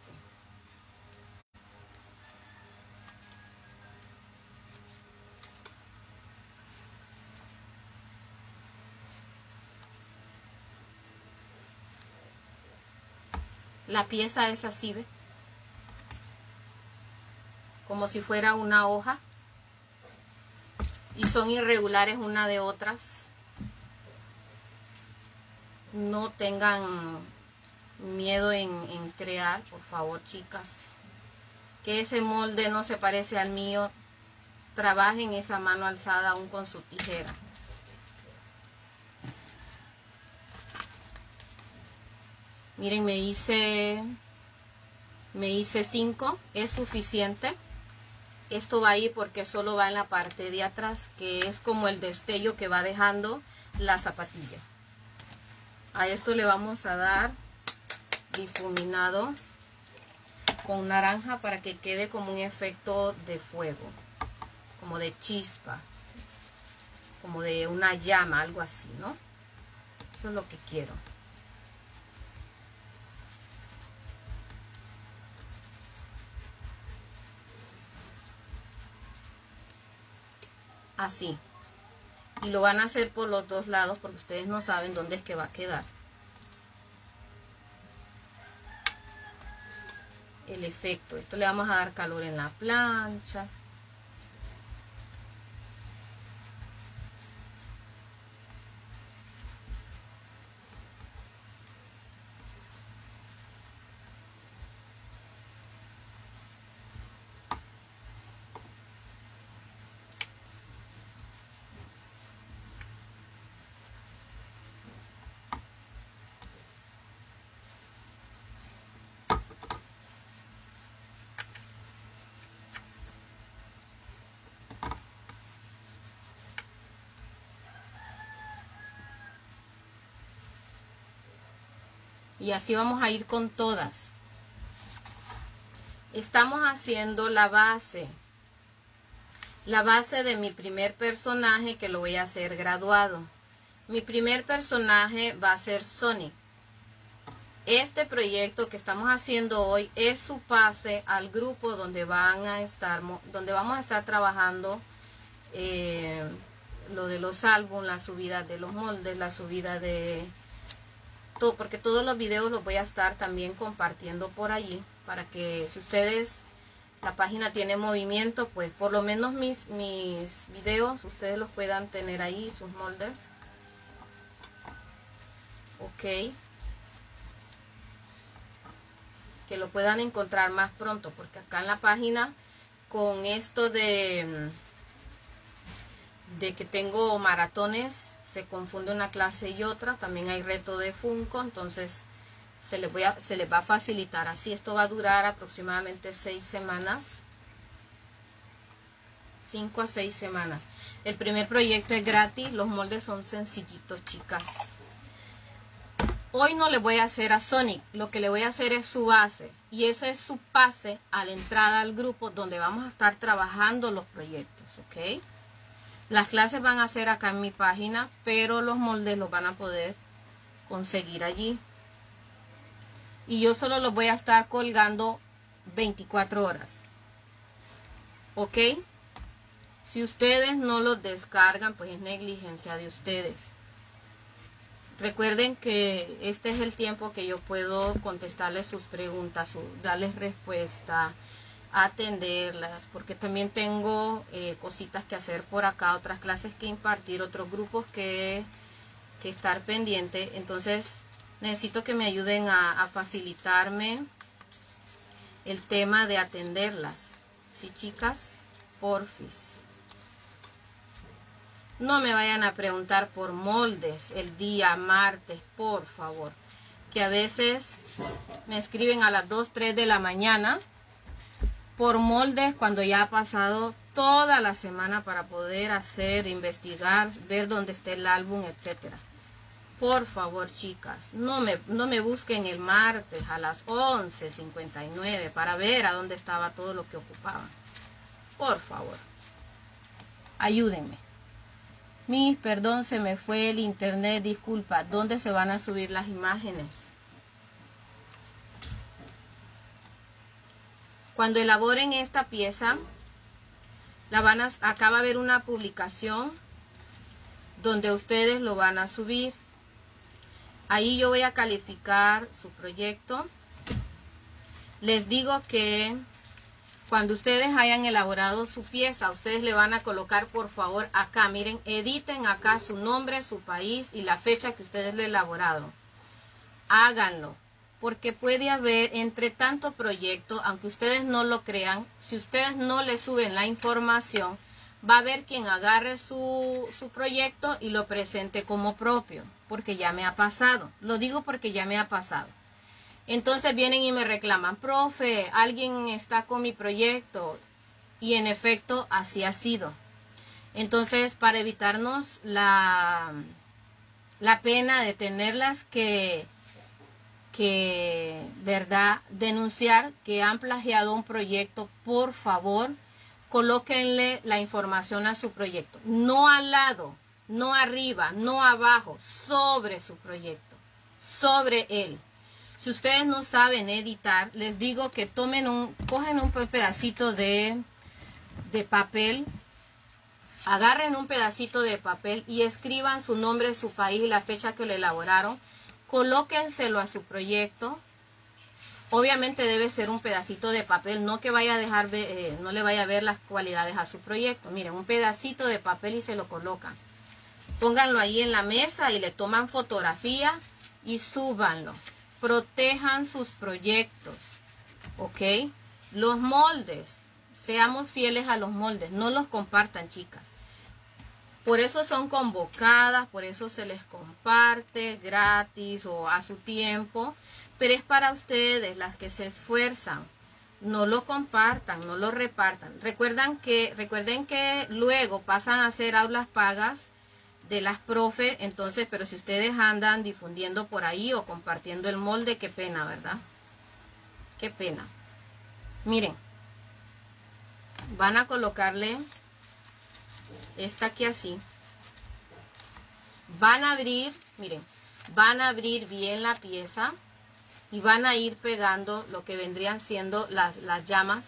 La pieza es así, ¿ve? Como si fuera una hoja. Y son irregulares una de otras. No tengan miedo en, en crear, por favor, chicas. Que ese molde no se parece al mío. Trabajen esa mano alzada aún con su tijera. Miren, me hice, me hice 5, es suficiente. Esto va ahí porque solo va en la parte de atrás, que es como el destello que va dejando la zapatilla. A esto le vamos a dar difuminado con naranja para que quede como un efecto de fuego, como de chispa, como de una llama, algo así, ¿no? Eso es lo que quiero. Así. Y lo van a hacer por los dos lados porque ustedes no saben dónde es que va a quedar. El efecto esto le vamos a dar calor en la plancha y así vamos a ir con todas. Estamos haciendo la base la base de mi primer personaje que lo voy a hacer graduado. Mi primer personaje va a ser Sonic. Este proyecto que estamos haciendo hoy es su pase al grupo donde van a estar donde vamos a estar trabajando eh, lo de los álbumes, la subida de los moldes, la subida de porque todos los videos los voy a estar también compartiendo por allí para que si ustedes la página tiene movimiento pues por lo menos mis, mis videos ustedes los puedan tener ahí sus moldes ok. Que lo puedan encontrar más pronto porque acá en la página con esto de de que tengo maratones se confunde una clase y otra. También hay reto de Funko, entonces se les, voy a, se les va a facilitar. Así esto va a durar aproximadamente seis semanas. cinco a seis semanas. El primer proyecto es gratis, los moldes son sencillitos, chicas. Hoy no le voy a hacer a Sonic, lo que le voy a hacer es su base. Y ese es su pase a la entrada al grupo donde vamos a estar trabajando los proyectos, ¿ok? Las clases van a ser acá en mi página, pero los moldes los van a poder conseguir allí. Y yo solo los voy a estar colgando 24 horas. ¿Ok? Si ustedes no los descargan, pues es negligencia de ustedes. Recuerden que este es el tiempo que yo puedo contestarles sus preguntas, darles respuesta, atenderlas, porque también tengo eh, cositas que hacer por acá, otras clases que impartir, otros grupos que, que estar pendiente. Entonces necesito que me ayuden a, a facilitarme el tema de atenderlas. ¿Sí, chicas? Porfis. No me vayan a preguntar por moldes el día martes, por favor. Que a veces me escriben a las 2, 3 de la mañana por moldes cuando ya ha pasado toda la semana para poder hacer, investigar, ver dónde está el álbum, etcétera. Por favor, chicas, no me, no me busquen el martes a las 11.59 para ver a dónde estaba todo lo que ocupaban. Por favor. Ayúdenme. Mi, perdón, se me fue el internet, disculpa. ¿Dónde se van a subir las imágenes? Cuando elaboren esta pieza, acá va a haber una publicación donde ustedes lo van a subir. Ahí yo voy a calificar su proyecto. Les digo que cuando ustedes hayan elaborado su pieza, ustedes le van a colocar por favor acá, miren, editen acá su nombre, su país y la fecha que ustedes lo elaborado. Háganlo, porque puede haber entre tanto proyecto, aunque ustedes no lo crean, si ustedes no le suben la información, va a haber quien agarre su, su proyecto y lo presente como propio, porque ya me ha pasado. Lo digo porque ya me ha pasado. Entonces vienen y me reclaman, profe, alguien está con mi proyecto. Y en efecto, así ha sido. Entonces, para evitarnos la, la pena de tenerlas que, que, ¿verdad?, denunciar que han plagiado un proyecto, por favor, colóquenle la información a su proyecto. No al lado, no arriba, no abajo, sobre su proyecto, sobre él. Si ustedes no saben editar, les digo que tomen un, cogen un pedacito de, de papel, agarren un pedacito de papel y escriban su nombre, su país y la fecha que lo elaboraron. Colóquenselo a su proyecto, Obviamente debe ser un pedacito de papel, no que vaya a dejar, eh, no le vaya a ver las cualidades a su proyecto. Miren, un pedacito de papel y se lo colocan. Pónganlo ahí en la mesa y le toman fotografía y súbanlo. Protejan sus proyectos, ¿ok? Los moldes, seamos fieles a los moldes, no los compartan, chicas. Por eso son convocadas, por eso se les comparte gratis o a su tiempo pero es para ustedes las que se esfuerzan. No lo compartan, no lo repartan. Recuerdan que, recuerden que luego pasan a hacer aulas pagas de las profe, entonces, pero si ustedes andan difundiendo por ahí o compartiendo el molde, qué pena, ¿verdad? Qué pena. Miren, van a colocarle esta aquí así. Van a abrir, miren, van a abrir bien la pieza y van a ir pegando lo que vendrían siendo las, las llamas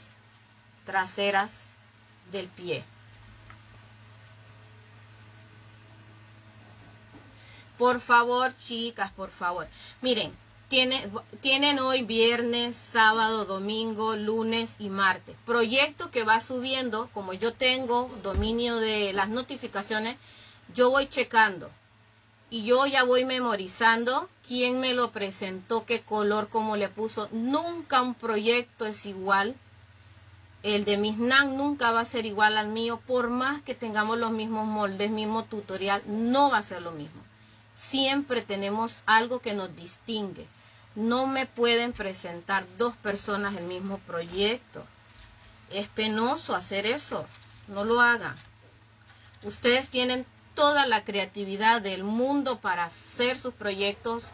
traseras del pie. Por favor, chicas, por favor. Miren, tiene, tienen hoy viernes, sábado, domingo, lunes y martes. Proyecto que va subiendo, como yo tengo dominio de las notificaciones, yo voy checando y yo ya voy memorizando quién me lo presentó, qué color, cómo le puso. Nunca un proyecto es igual. El de mis NAN nunca va a ser igual al mío, por más que tengamos los mismos moldes, mismo tutorial, no va a ser lo mismo. Siempre tenemos algo que nos distingue. No me pueden presentar dos personas el mismo proyecto. Es penoso hacer eso. No lo hagan. Ustedes tienen toda la creatividad del mundo para hacer sus proyectos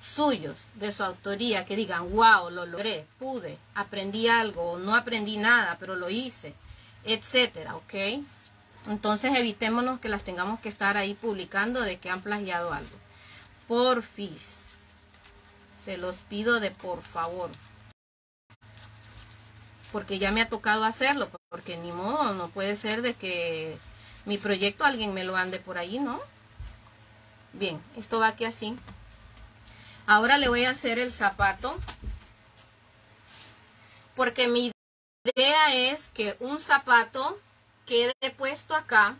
suyos, de su autoría, que digan, wow, lo logré, pude, aprendí algo, no aprendí nada, pero lo hice, etcétera, ¿ok? Entonces evitémonos que las tengamos que estar ahí publicando de que han plagiado algo. Porfis, se los pido de por favor. Porque ya me ha tocado hacerlo, porque ni modo, no puede ser de que mi proyecto alguien me lo ande por ahí, ¿no? Bien, esto va aquí así. Ahora le voy a hacer el zapato. Porque mi idea es que un zapato quede puesto acá.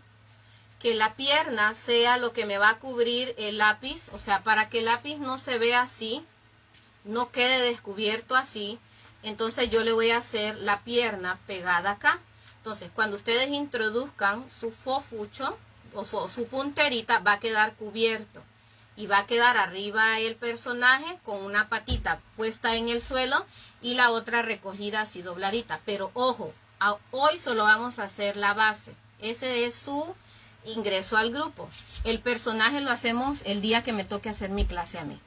Que la pierna sea lo que me va a cubrir el lápiz. O sea, para que el lápiz no se vea así. No quede descubierto así. Entonces yo le voy a hacer la pierna pegada acá. Entonces, cuando ustedes introduzcan su fofucho o su, punterita, va a quedar cubierto y va a quedar arriba el personaje con una patita puesta en el suelo y la otra recogida así dobladita. Pero ojo, hoy solo vamos a hacer la base. Ese es su ingreso al grupo. El personaje lo hacemos el día que me toque hacer mi clase a mí.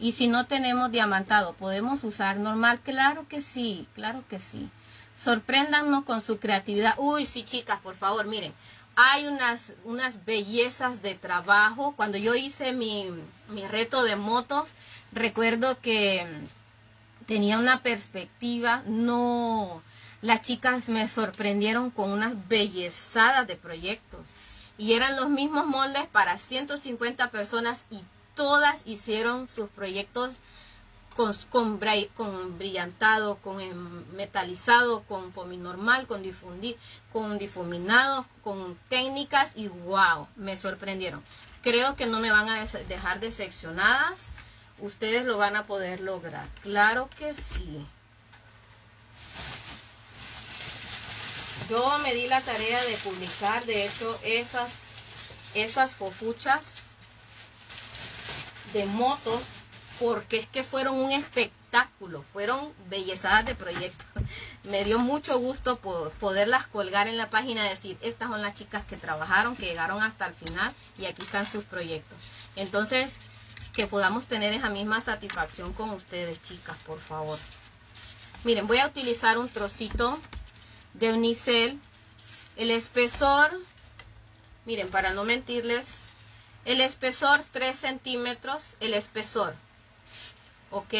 Y si no tenemos diamantado, ¿podemos usar normal? Claro que sí, claro que sí. Sorpréndanos con su creatividad. Uy, sí, chicas, por favor, miren. hay unas, unas bellezas de trabajo. Cuando yo hice mi, mi reto de motos, recuerdo que tenía una perspectiva, no, las chicas me sorprendieron con unas bellezadas de proyectos. Y eran los mismos moldes para 150 personas y todas hicieron sus proyectos con, con, brillantado, con em, metalizado, con normal, con difundir, con difuminados, con técnicas y wow, me sorprendieron. Creo que no me van a dejar decepcionadas. Ustedes lo van a poder lograr. Claro que sí. Yo me di la tarea de publicar, de hecho, esas, esas fofuchas de motos porque es que fueron un espectáculo, fueron bellezadas de proyecto. Me dio mucho gusto poderlas colgar en la página decir, estas son las chicas que trabajaron, que llegaron hasta el final y aquí están sus proyectos. Entonces, que podamos tener esa misma satisfacción con ustedes, chicas, por favor. Miren, voy a utilizar un trocito de unicel. El espesor, miren, para no mentirles, el espesor 3 centímetros, el espesor ¿ok?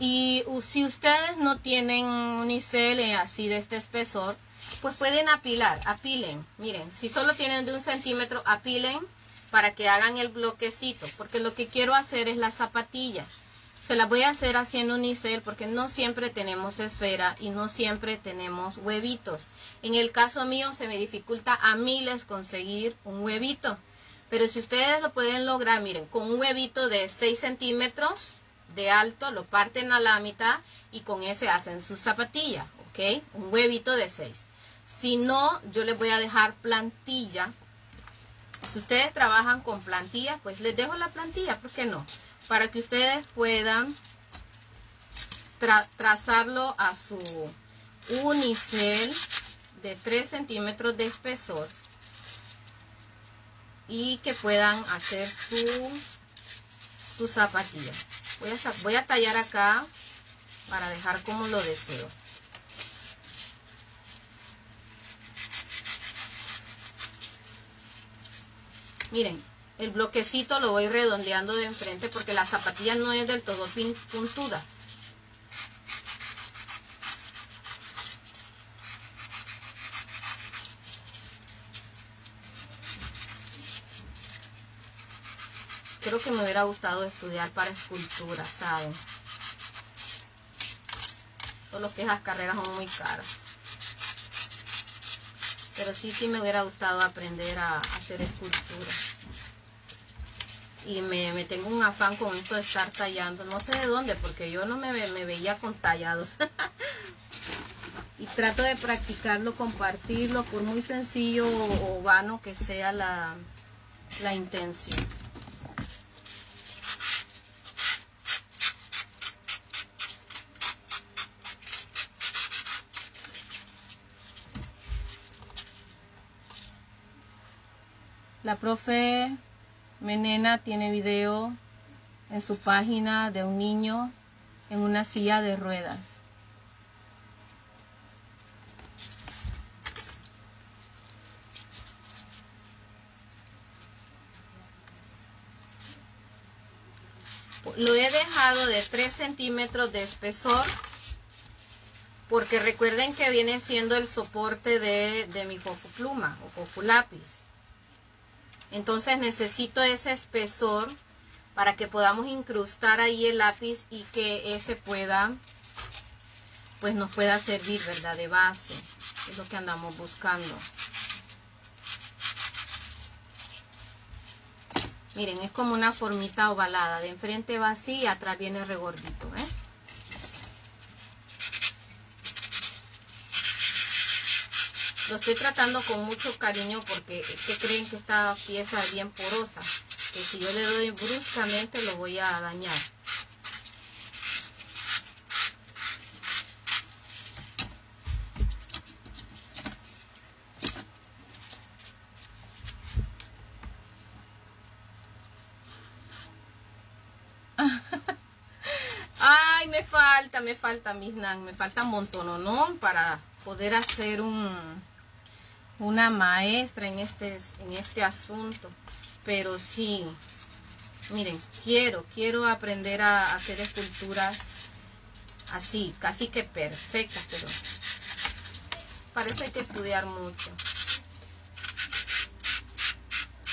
Y si ustedes no tienen unicel así de este espesor, pues pueden apilar, apilen. Miren, si solo tienen de un centímetro, apilen para que hagan el bloquecito, porque lo que quiero hacer es la zapatilla. Se la voy a hacer haciendo unicel porque no siempre tenemos esfera y no siempre tenemos huevitos. En el caso mío se me dificulta a miles conseguir un huevito. Pero si ustedes lo pueden lograr, miren, con un huevito de 6 centímetros, de alto, lo parten a la mitad y con ese hacen su zapatilla, ¿ok? Un huevito de 6. Si no, yo les voy a dejar plantilla. Si ustedes trabajan con plantilla, pues les dejo la plantilla, ¿por qué no? Para que ustedes puedan trazarlo a su unicel de 3 centímetros de espesor y que puedan hacer su, su zapatilla. Voy a, tallar acá para dejar como lo deseo. Miren, el bloquecito lo voy redondeando de enfrente porque la zapatilla no es del todo puntuda. Creo que me hubiera gustado estudiar para escultura, ¿saben? Solo que esas carreras son muy caras. Pero sí, sí me hubiera gustado aprender a, hacer escultura. Y me, tengo un afán con esto de estar tallando. No sé de dónde, porque yo no me, me veía con tallados. y trato de practicarlo, compartirlo, por muy sencillo o, vano que sea la, la intención. La profe Menena tiene video en su página de un niño en una silla de ruedas. Lo he dejado de 3 centímetros de espesor porque recuerden que viene siendo el soporte de, de mi fofo pluma o fofo lápiz. Entonces necesito ese espesor para que podamos incrustar ahí el lápiz y que ese pueda, pues nos pueda servir, ¿verdad? De base. Es lo que andamos buscando. Miren, es como una formita ovalada. De enfrente va así y atrás viene regordito, ¿eh? Lo estoy tratando con mucho cariño porque que creen que esta pieza es bien porosa. Que si yo le doy bruscamente lo voy a dañar. Ay, me falta, me falta, mis nan, me falta un montón, ¿no? Para poder hacer un, una maestra en este, en este asunto, pero sí, miren, quiero, quiero aprender a hacer esculturas así, casi que perfectas, pero para eso hay que estudiar mucho.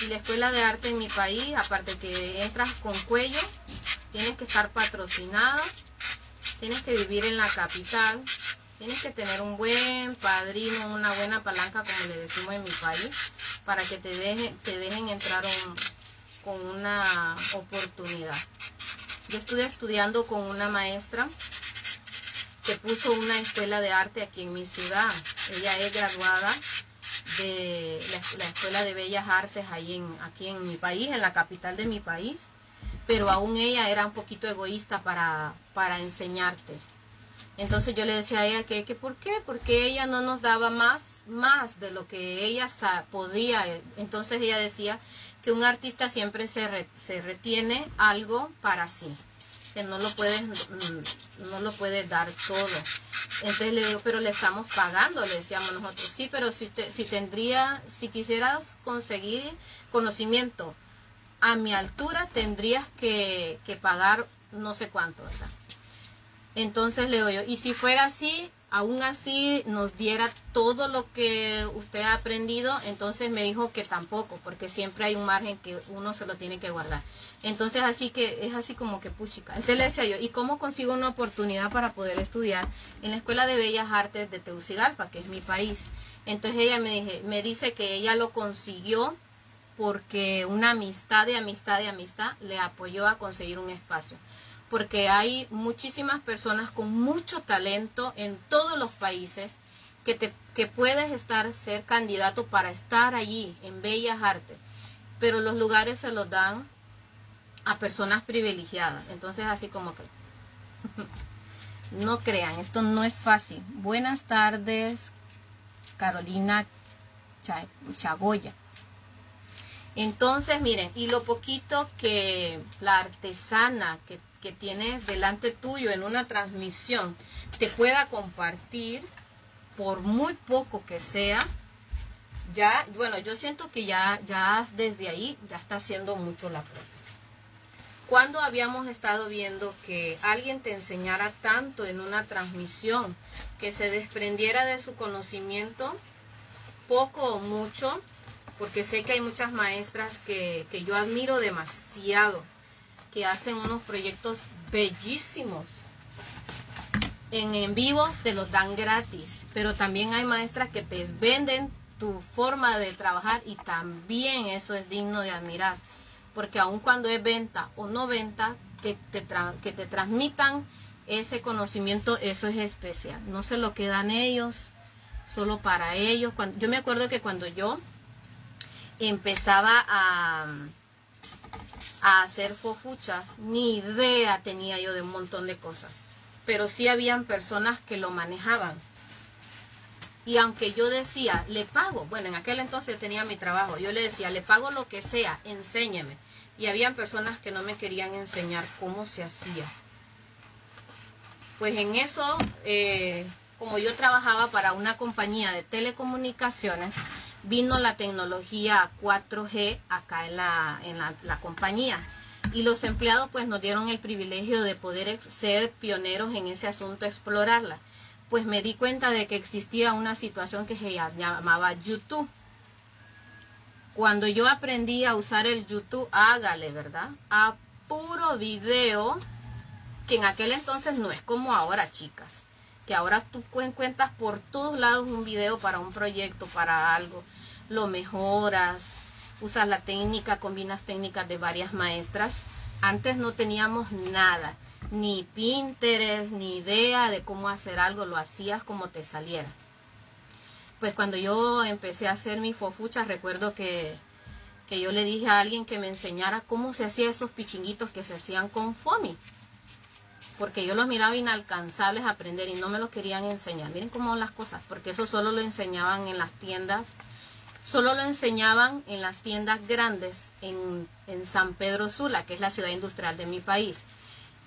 Y la escuela de arte en mi país, aparte que entras con cuello, tienes que estar patrocinado, tienes que vivir en la capital, tienes que tener un buen padrino, una buena palanca, como le decimos en mi país, para que te dejen, te dejen entrar con una oportunidad. Yo estuve estudiando con una maestra que puso una escuela de arte aquí en mi ciudad. Ella es graduada de la, Escuela de Bellas Artes ahí en, aquí en mi país, en la capital de mi país, pero aún ella era un poquito egoísta para, para enseñarte. Entonces yo le decía a ella que, que ¿por qué? Porque ella no nos daba más, más de lo que ella podía. Entonces ella decía que un artista siempre se, se retiene algo para sí que no lo puedes mm, no lo puedes dar todo entonces le digo pero le estamos pagando le decíamos nosotros sí pero si si tendría si quisieras conseguir conocimiento a mi altura tendrías que, que pagar no sé cuánto ¿verdad? Entonces le digo yo y si fuera así aún así nos diera todo lo que usted ha aprendido, entonces me dijo que tampoco, porque siempre hay un margen que uno se lo tiene que guardar. Entonces así que es así como que puchica. Entonces le decía yo, ¿y cómo consigo una oportunidad para poder estudiar en la Escuela de Bellas Artes de Teucigalpa, que es mi país? Entonces ella me, dije, me dice que ella lo consiguió porque una amistad de amistad de amistad le apoyó a conseguir un espacio porque hay muchísimas personas con mucho talento en todos los países que, te, que puedes estar, ser candidato para estar allí en Bellas Artes, pero los lugares se los dan a personas privilegiadas. Entonces así como que no crean, esto no es fácil. Buenas tardes, Carolina Chagoya. Entonces, miren, y lo poquito que la artesana que que tienes delante tuyo en una transmisión te pueda compartir, por muy poco que sea, ya, bueno, yo siento que ya, ya desde ahí ya está haciendo mucho la prueba. Cuando habíamos estado viendo que alguien te enseñara tanto en una transmisión, que se desprendiera de su conocimiento, poco o mucho, porque sé que hay muchas maestras que, que yo admiro demasiado, que hacen unos proyectos bellísimos. En en vivos te los dan gratis, pero también hay maestras que te venden tu forma de trabajar y también eso es digno de admirar, porque aun cuando es venta o no venta, que te, que te transmitan ese conocimiento, eso es especial. No se lo quedan ellos, solo para ellos. Cuando, yo me acuerdo que cuando yo empezaba a a hacer fofuchas, ni idea tenía yo de un montón de cosas. Pero sí habían personas que lo manejaban. Y aunque yo decía, le pago, bueno, en aquel entonces tenía mi trabajo, yo le decía, le pago lo que sea, enséñeme. Y habían personas que no me querían enseñar cómo se hacía. Pues en eso, eh, como yo trabajaba para una compañía de telecomunicaciones, vino la tecnología 4G acá en la, en la, compañía y los empleados pues nos dieron el privilegio de poder ser pioneros en ese asunto, explorarla. Pues me di cuenta de que existía una situación que se llamaba YouTube. Cuando yo aprendí a usar el YouTube, hágale, ¿verdad? A puro video, que en aquel entonces no es como ahora, chicas. Que ahora tú encuentras por todos lados un video para un proyecto, para algo lo mejoras, usas la técnica, combinas técnicas de varias maestras. Antes no teníamos nada, ni Pinterest, ni idea de cómo hacer algo, lo hacías como te saliera. Pues cuando yo empecé a hacer mis fofuchas, recuerdo que, que yo le dije a alguien que me enseñara cómo se hacía esos pichinguitos que se hacían con foamy. Porque yo los miraba inalcanzables a aprender y no me los querían enseñar. Miren cómo las cosas, porque eso solo lo enseñaban en las tiendas Solo lo enseñaban en las tiendas grandes en, San Pedro Sula, que es la ciudad industrial de mi país.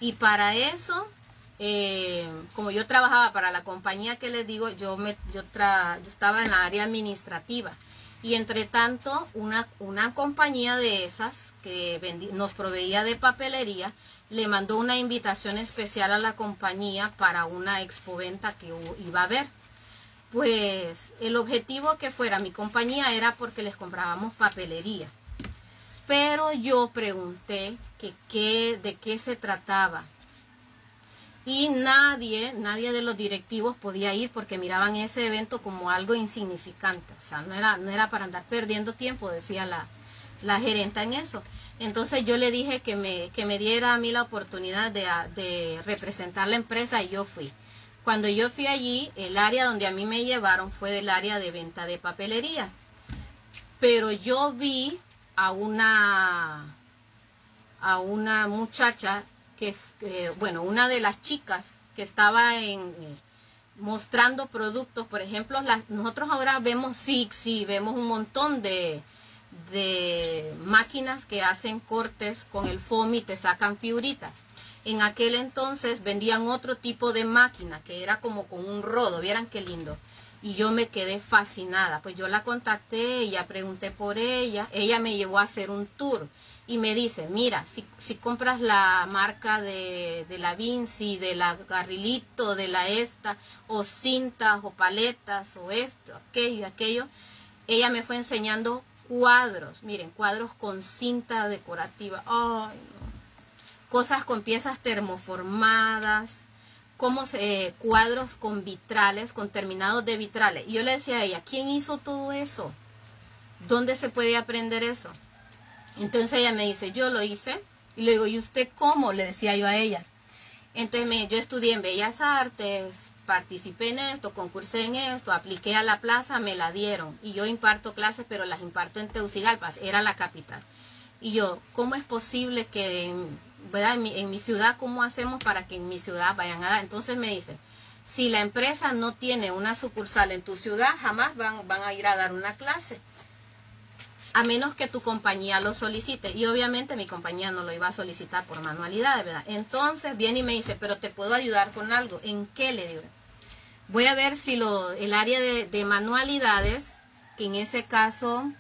Y para eso eh, como yo trabajaba para la compañía que les digo, yo, me, yo, tra, yo estaba en la área administrativa. Y entre tanto, una, una compañía de esas que nos proveía de papelería, le mandó una invitación especial a la compañía para una expoventa que iba a haber. Pues el objetivo que fuera mi compañía era porque les comprábamos papelería. Pero yo pregunté que qué, de qué se trataba. Y nadie, nadie de los directivos podía ir porque miraban ese evento como algo insignificante. O sea, no era, no era para andar perdiendo tiempo, decía la, la gerenta en eso. Entonces yo le dije que me, que me diera a mí la oportunidad de, de representar la empresa y yo fui. Cuando yo fui allí, el área donde a mí me llevaron fue del área de venta de papelería. Pero yo vi a una a una muchacha que, bueno, una de las chicas que estaba en eh, mostrando productos, por ejemplo, las, nosotros ahora vemos sí, sí, vemos un montón de, de máquinas que hacen cortes con el foam y te sacan figuritas. En aquel entonces vendían otro tipo de máquina que era como con un rodo, vieran qué lindo. Y yo me quedé fascinada, pues yo la contacté, ella pregunté por ella, ella me llevó a hacer un tour y me dice, mira, si, si compras la marca de, de, la Vinci, de la Garrilito, de la esta, o cintas, o paletas, o esto, aquello, aquello, ella me fue enseñando cuadros, miren, cuadros con cinta decorativa, cosas con piezas termoformadas, como se, cuadros con vitrales, con terminados de vitrales. Y yo le decía a ella, ¿quién hizo todo eso? ¿Dónde se puede aprender eso? Entonces ella me dice, yo lo hice. Y le digo, ¿y usted cómo? Le decía yo a ella. Entonces me, yo estudié en Bellas Artes, participé en esto, concursé en esto, apliqué a la plaza, me la dieron. Y yo imparto clases, pero las imparto en Teucigalpa, era la capital. Y yo, ¿cómo es posible que en mi, ciudad, ¿cómo hacemos para que en mi ciudad vayan a dar? Entonces me dice, si la empresa no tiene una sucursal en tu ciudad, jamás van, van a ir a dar una clase. A menos que tu compañía lo solicite. Y obviamente mi compañía no lo iba a solicitar por manualidades, ¿verdad? Entonces viene y me dice, pero te puedo ayudar con algo. ¿En qué le digo? Voy a ver si lo, el área de, de manualidades, que en ese caso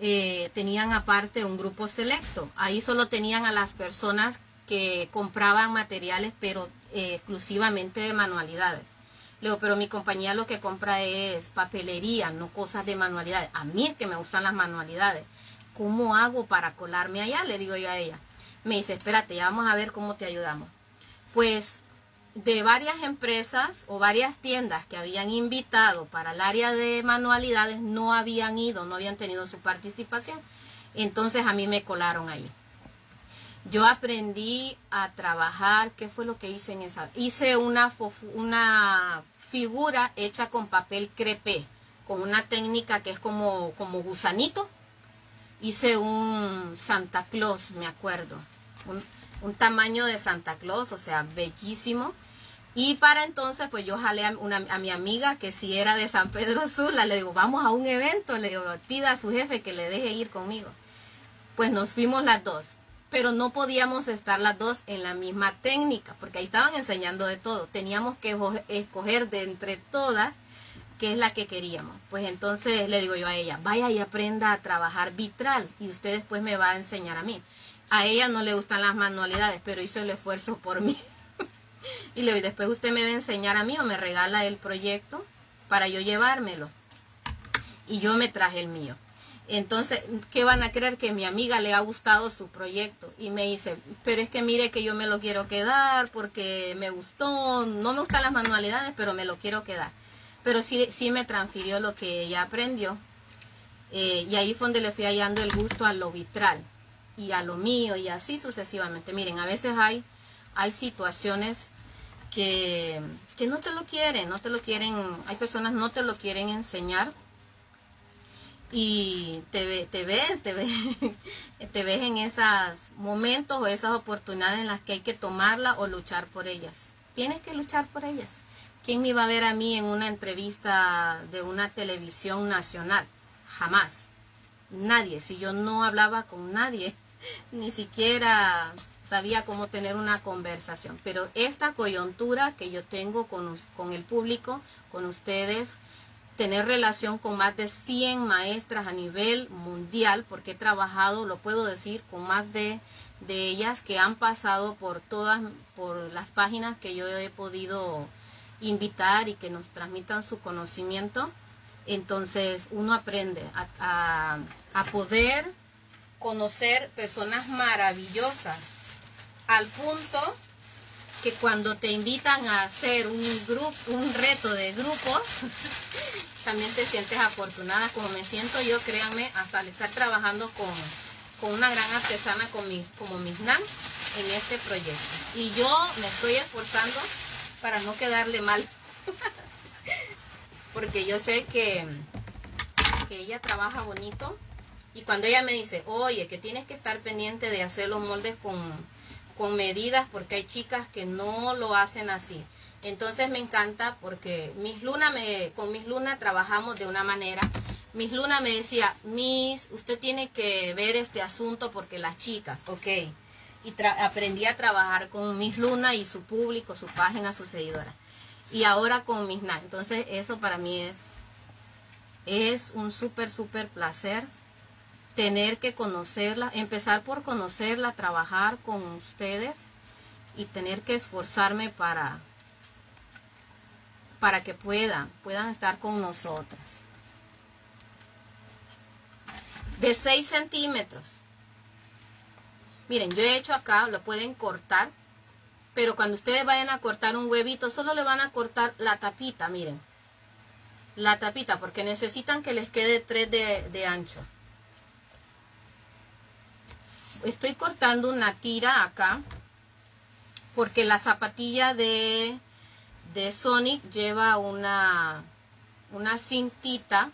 eh, tenían aparte un grupo selecto. Ahí solo tenían a las personas que compraban materiales, pero eh, exclusivamente de manualidades. Luego, pero mi compañía lo que compra es papelería, no cosas de manualidades. A mí es que me gustan las manualidades. ¿Cómo hago para colarme allá? Le digo yo a ella. Me dice, espérate, ya vamos a ver cómo te ayudamos. Pues de varias empresas o varias tiendas que habían invitado para el área de manualidades no habían ido, no habían tenido su participación. Entonces a mí me colaron ahí. Yo aprendí a trabajar, ¿qué fue lo que hice en esa? Hice una, una figura hecha con papel crepé, con una técnica que es como, como gusanito. Hice un Santa Claus, me acuerdo. Un tamaño de Santa Claus, o sea, bellísimo. Y para entonces, pues yo jalé a, una, a mi amiga que si era de San Pedro Sula, le digo, vamos a un evento, le digo, pida a su jefe que le deje ir conmigo. Pues nos fuimos las dos pero no podíamos estar las dos en la misma técnica, porque ahí estaban enseñando de todo. Teníamos que escoger de entre todas qué es la que queríamos. Pues entonces le digo yo a ella, vaya y aprenda a trabajar vitral y usted después me va a enseñar a mí. A ella no le gustan las manualidades, pero hizo el esfuerzo por mí. y le digo, después usted me va a enseñar a mí o me regala el proyecto para yo llevármelo. Y yo me traje el mío. Entonces, ¿qué van a creer? Que mi amiga le ha gustado su proyecto. Y me dice, pero es que mire que yo me lo quiero quedar porque me gustó, no me gustan las manualidades, pero me lo quiero quedar. Pero sí, sí me transfirió lo que ella aprendió. Eh, y ahí fue donde le fui hallando el gusto a lo vitral y a lo mío y así sucesivamente. Miren, a veces hay, hay situaciones que, que no te lo quieren, no te lo quieren, hay personas no te lo quieren enseñar y te, te ves, te ves, te ves en esos momentos o esas oportunidades en las que hay que tomarla o luchar por ellas. Tienes que luchar por ellas. ¿Quién me iba a ver a mí en una entrevista de una televisión nacional? Jamás. Nadie. Si yo no hablaba con nadie, ni siquiera sabía cómo tener una conversación. Pero esta coyuntura que yo tengo con, con el público, con ustedes, tener relación con más de 100 maestras a nivel mundial, porque he trabajado, lo puedo decir, con más de, de ellas que han pasado por todas, por las páginas que yo he podido invitar y que nos transmitan su conocimiento. Entonces uno aprende a, a poder conocer personas maravillosas al punto que cuando te invitan a hacer un grupo, un reto de grupo, también te sientes afortunada como me siento yo, créanme, hasta al estar trabajando con, con una gran artesana como mi, como Nan en este proyecto. Y yo me estoy esforzando para no quedarle mal. Porque yo sé que, que ella trabaja bonito. Y cuando ella me dice, oye, que tienes que estar pendiente de hacer los moldes con, con medidas, porque hay chicas que no lo hacen así. Entonces me encanta porque Miss Luna me, con Miss Luna trabajamos de una manera. Miss Luna me decía, Miss, usted tiene que ver este asunto porque las chicas, ok. Y aprendí a trabajar con Miss Luna y su público, su página, su seguidora. Y ahora con Miss Na. Entonces eso para mí es, es un súper, súper placer tener que conocerla, empezar por conocerla, trabajar con ustedes y tener que esforzarme para para que puedan, puedan estar con nosotras. De 6 centímetros. Miren, yo he hecho acá, lo pueden cortar, pero cuando ustedes vayan a cortar un huevito, solo le van a cortar la tapita, miren. La tapita, porque necesitan que les quede 3 de, de ancho. Estoy cortando una tira acá, porque la zapatilla de de Sonic lleva una, una cintita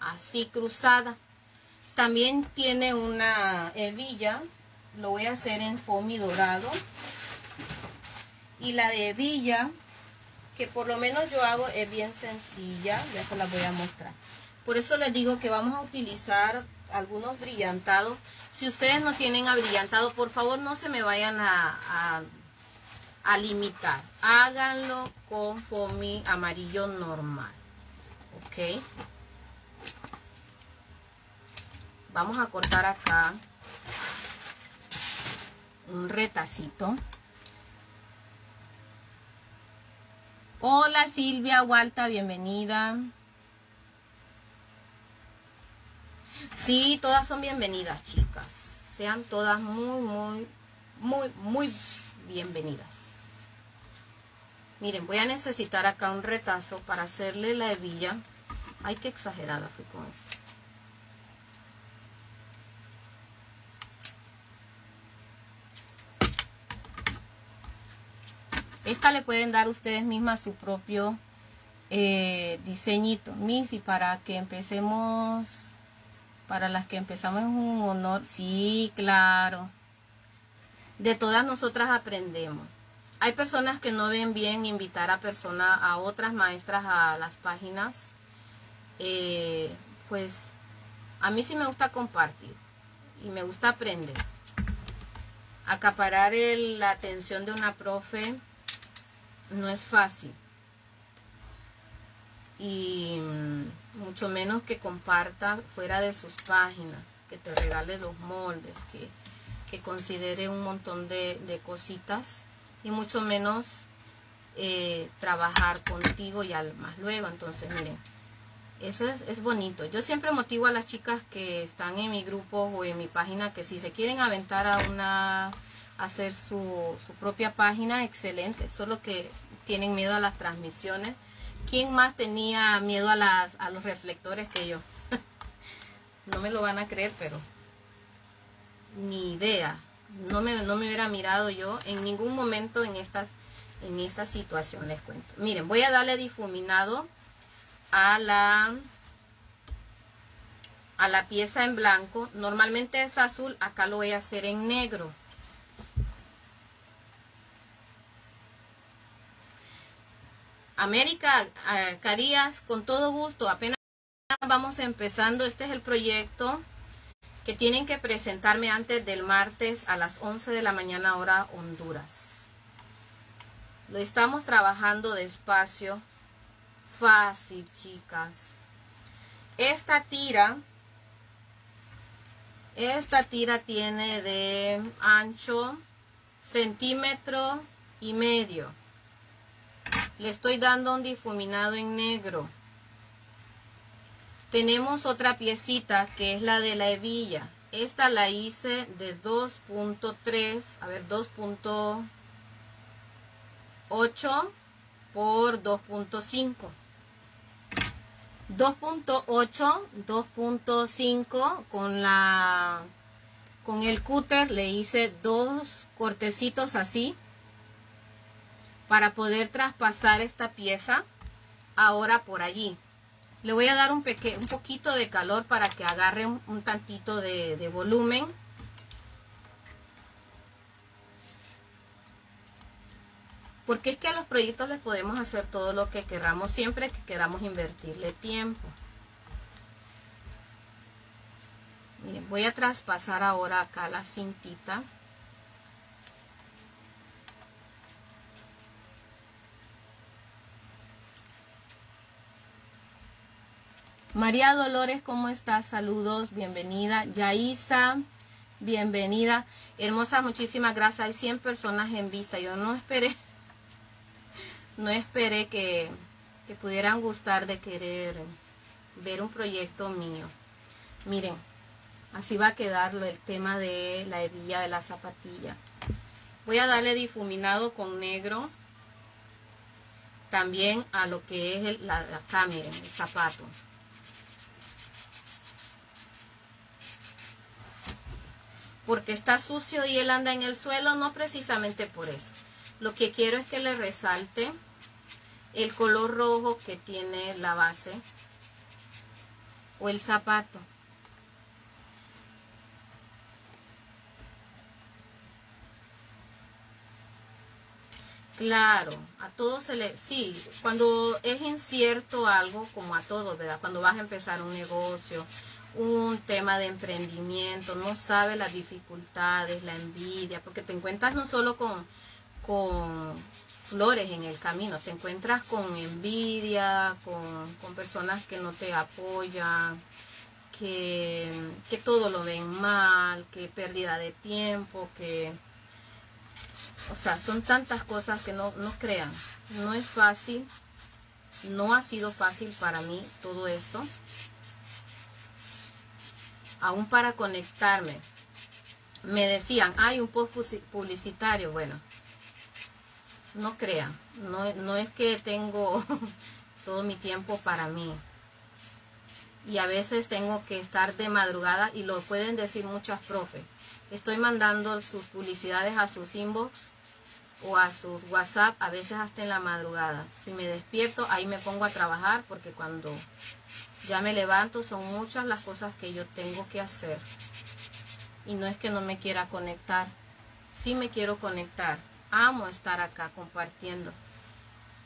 así cruzada. También tiene una hebilla. Lo voy a hacer en foamy dorado. Y la hebilla, que por lo menos yo hago, es bien sencilla. Ya se la voy a mostrar. Por eso les digo que vamos a utilizar algunos brillantados. Si ustedes no tienen abrillantado, por favor no se me vayan a a limitar. Háganlo con foamy amarillo normal. Ok. Vamos a cortar acá un retacito. Hola Silvia Walta, bienvenida. Sí, todas son bienvenidas, chicas. Sean todas muy, muy, muy, muy bienvenidas. Miren, voy a necesitar acá un retazo para hacerle la hebilla. Ay, qué exagerada fui con esto. Esta le pueden dar ustedes mismas su propio eh, diseñito. Missy, para que empecemos, para las que empezamos es un honor. Sí, claro. De todas nosotras aprendemos. Hay personas que no ven bien invitar a personas, a otras maestras a las páginas. Eh, pues a mí sí me gusta compartir y me gusta aprender. Acaparar la atención de una profe no es fácil. Y mm, mucho menos que comparta fuera de sus páginas, que te regale los moldes, que, considere un montón de cositas y mucho menos eh, trabajar contigo y al más luego. Entonces, miren, eso es, bonito. Yo siempre motivo a las chicas que están en mi grupo o en mi página que si se quieren aventar a una hacer su, su propia página, excelente. Solo que tienen miedo a las transmisiones. ¿Quién más tenía miedo a, las, a los reflectores que yo? no me lo van a creer, pero ni idea no me, no me hubiera mirado yo en ningún momento en esta, en esta situación, les cuento. Miren, voy a darle difuminado a la, a la pieza en blanco. Normalmente es azul, acá lo voy a hacer en negro. América Carías, con todo gusto, apenas vamos empezando, este es el proyecto que tienen que presentarme antes del martes a las 11 de la mañana hora Honduras. Lo estamos trabajando despacio. Fácil, chicas. Esta tira, esta tira tiene de ancho centímetro y medio. Le estoy dando un difuminado en negro. Tenemos otra piecita que es la de la hebilla. Esta la hice de 2.3, a ver, 2.8 por 2.5. 2.8, 2.5 con la con el cúter le hice dos cortecitos así para poder traspasar esta pieza ahora por allí. Le voy a dar un, un poquito de calor para que agarre un, tantito de, volumen. Porque es que a los proyectos les podemos hacer todo lo que queramos siempre que queramos invertirle tiempo. Voy a traspasar ahora acá la cintita. María Dolores, ¿cómo estás? Saludos, bienvenida. Yaisa, bienvenida. Hermosa, muchísimas gracias. Hay 100 personas en vista. Yo no esperé, no esperé que, que pudieran gustar de querer ver un proyecto mío. Miren, así va a quedar el tema de la hebilla de la zapatilla. Voy a darle difuminado con negro también a lo que es el, la, acá, miren, el zapato. Porque está sucio y él anda en el suelo, no precisamente por eso. Lo que quiero es que le resalte el color rojo que tiene la base o el zapato. Claro, a todos se le... Sí, cuando es incierto algo, como a todos, ¿verdad? Cuando vas a empezar un negocio, un tema de emprendimiento, no sabe las dificultades, la envidia, porque te encuentras no solo con, con flores en el camino, te encuentras con envidia, con, con personas que no te apoyan, que, que, todo lo ven mal, que pérdida de tiempo, que... O sea, son tantas cosas que no, no crean. No es fácil, no ha sido fácil para mí todo esto aún para conectarme. Me decían, hay un post publicitario. Bueno, no crean, no, no es que tengo todo mi tiempo para mí. Y a veces tengo que estar de madrugada y lo pueden decir muchas profes. Estoy mandando sus publicidades a sus inbox o a sus WhatsApp, a veces hasta en la madrugada. Si me despierto, ahí me pongo a trabajar porque cuando ya me levanto, son muchas las cosas que yo tengo que hacer. Y no es que no me quiera conectar. Sí me quiero conectar. Amo estar acá compartiendo.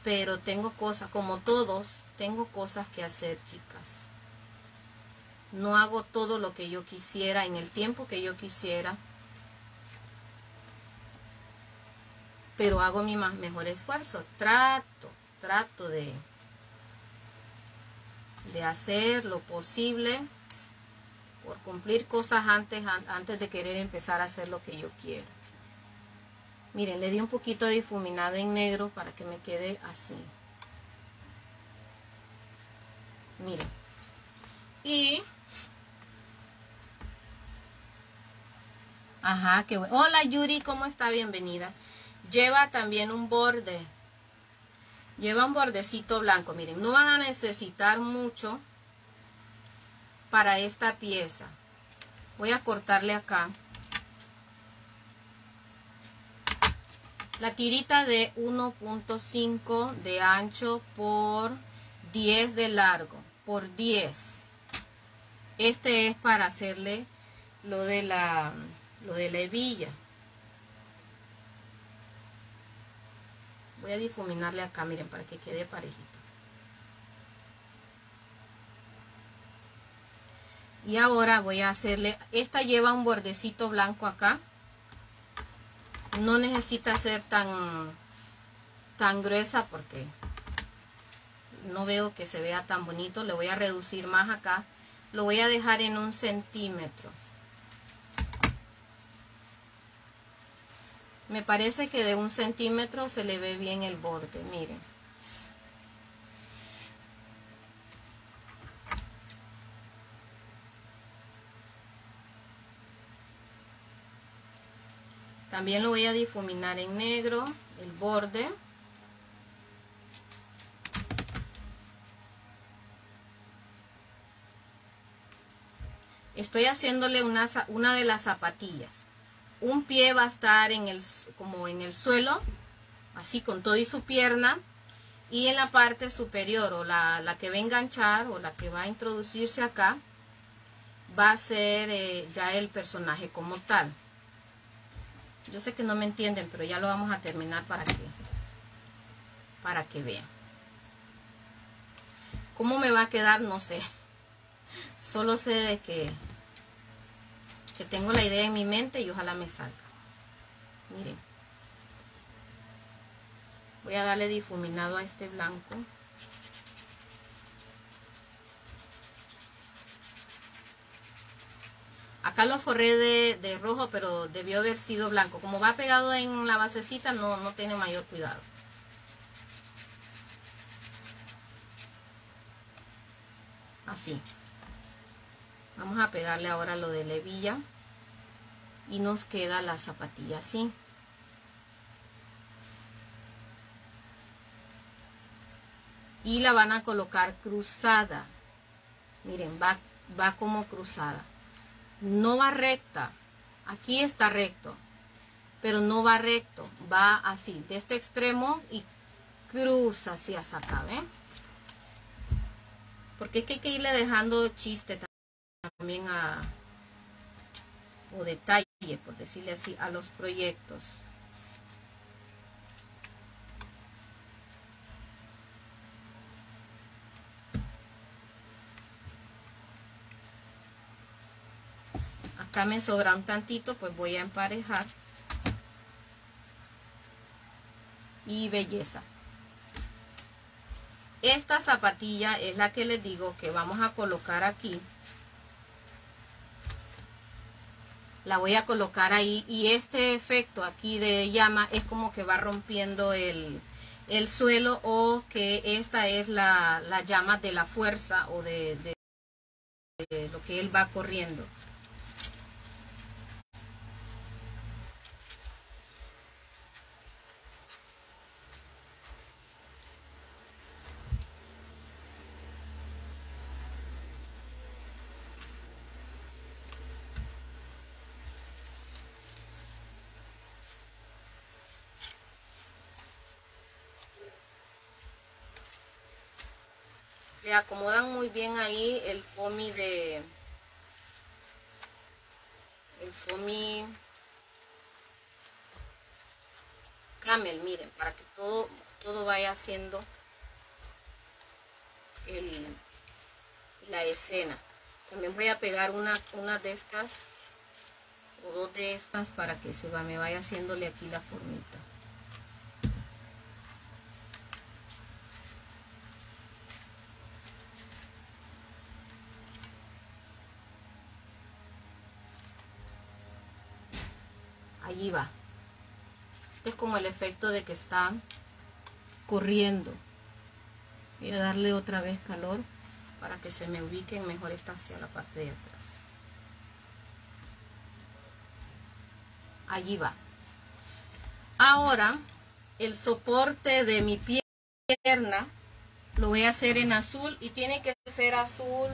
Pero tengo cosas, como todos, tengo cosas que hacer, chicas. No hago todo lo que yo quisiera en el tiempo que yo quisiera. Pero hago mi mejor esfuerzo. Trato, trato de, de hacer lo posible por cumplir cosas antes, antes de querer empezar a hacer lo que yo quiero. Miren, le di un poquito de difuminado en negro para que me quede así. Miren. Y... Ajá, qué bueno. Hola Yuri, ¿cómo está? Bienvenida. Lleva también un borde lleva un bordecito blanco miren no van a necesitar mucho para esta pieza. Voy a cortarle acá la tirita de 1.5 de ancho por 10 de largo por 10 este es para hacerle lo de la lo de la hebilla Voy a difuminarle acá, miren, para que quede parejito. Y ahora voy a hacerle, esta lleva un bordecito blanco acá. No necesita ser tan, tan gruesa porque no veo que se vea tan bonito. Le voy a reducir más acá. Lo voy a dejar en un centímetro. Me parece que de un centímetro se le ve bien el borde, miren. También lo voy a difuminar en negro, el borde. Estoy haciéndole una, una de las zapatillas un pie va a estar en el, como en el suelo, así con todo y su pierna, y en la parte superior o la, que va a enganchar o la que va a introducirse acá, va a ser eh, ya el personaje como tal. Yo sé que no me entienden, pero ya lo vamos a terminar para que, para que vean. ¿Cómo me va a quedar? No sé. Solo sé de que que tengo la idea en mi mente y ojalá me salga. Miren. Voy a darle difuminado a este blanco. Acá lo forré de, rojo, pero debió haber sido blanco. Como va pegado en la basecita, no, no tiene mayor cuidado. Así. Vamos a pegarle ahora lo de levilla. Y nos queda la zapatilla así. Y la van a colocar cruzada. Miren, va, va como cruzada. No va recta. Aquí está recto. Pero no va recto. Va así, de este extremo y cruza así hasta acá, ¿ven? Porque es que hay que irle dejando chiste también a o detalle, por decirle así, a los proyectos. Acá me sobra un tantito, pues voy a emparejar. Y belleza. Esta zapatilla es la que les digo que vamos a colocar aquí. La voy a colocar ahí y este efecto aquí de llama es como que va rompiendo el, suelo o que esta es la, llama de la fuerza o de lo que él va corriendo. Le acomodan muy bien ahí el foamy de el foamy camel miren para que todo todo vaya haciendo el, la escena. También voy a pegar una, una de estas o dos de estas para que se va, me vaya haciéndole aquí la formita allí va. Este es como el efecto de que está corriendo. Voy a darle otra vez calor para que se me ubiquen mejor esta hacia la parte de atrás. Allí va. Ahora, el soporte de mi pierna lo voy a hacer en azul y tiene que ser azul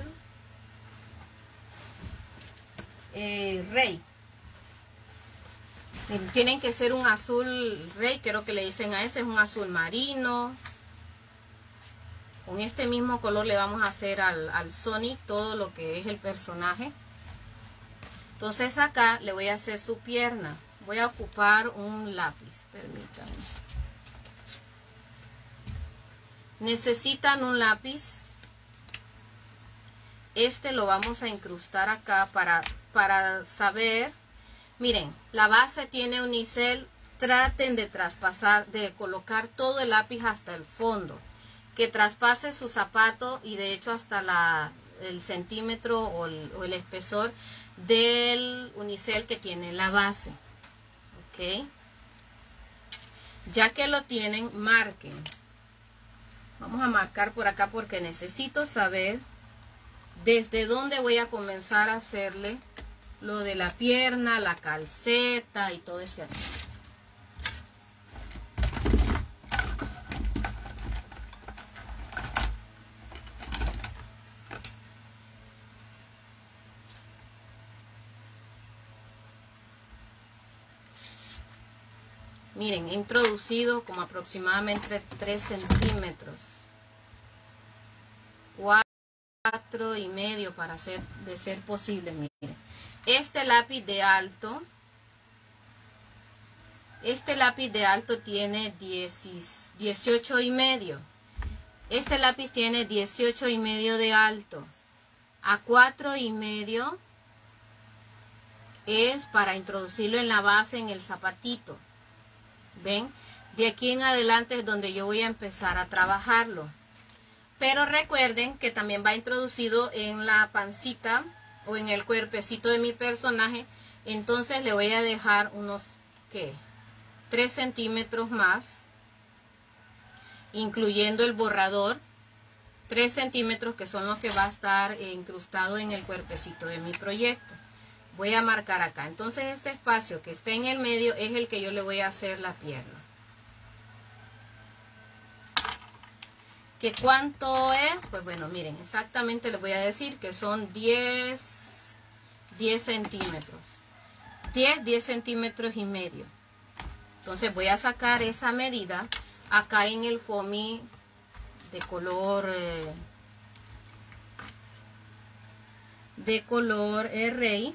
eh, rey. Tienen que ser un azul rey, creo que le dicen a ese, es un azul marino. Con este mismo color le vamos a hacer al, al Sonic todo lo que es el personaje. Entonces acá le voy a hacer su pierna. Voy a ocupar un lápiz, permítanme. Necesitan un lápiz. este lo vamos a incrustar acá para, para saber. Miren, la base tiene unicel. Traten de traspasar, de colocar todo el lápiz hasta el fondo. Que traspase su zapato y de hecho hasta la, el centímetro o el, o el espesor del unicel que tiene la base. ¿Ok? Ya que lo tienen, marquen. Vamos a marcar por acá porque necesito saber desde dónde voy a comenzar a hacerle lo de la pierna, la calceta y todo ese asunto. Miren, he introducido como aproximadamente 3 centímetros. 4 y medio para hacer de ser posible. Miren, este lápiz de alto, este lápiz de alto tiene 18 y medio. Este lápiz tiene 18 y medio de alto. A 4 y medio es para introducirlo en la base en el zapatito. ¿Ven? De aquí en adelante es donde yo voy a empezar a trabajarlo. Pero recuerden que también va introducido en la pancita o en el cuerpecito de mi personaje. Entonces le voy a dejar unos, ¿qué? 3 centímetros más. Incluyendo el borrador. 3 centímetros que son los que va a estar incrustado en el cuerpecito de mi proyecto voy a marcar acá. Entonces este espacio que está en el medio es el que yo le voy a hacer la pierna. ¿Que cuánto es? Pues bueno, miren, exactamente les voy a decir que son 10, 10 centímetros. 10, 10 centímetros y medio. Entonces voy a sacar esa medida acá en el foamy de color... Eh, de color eh, rey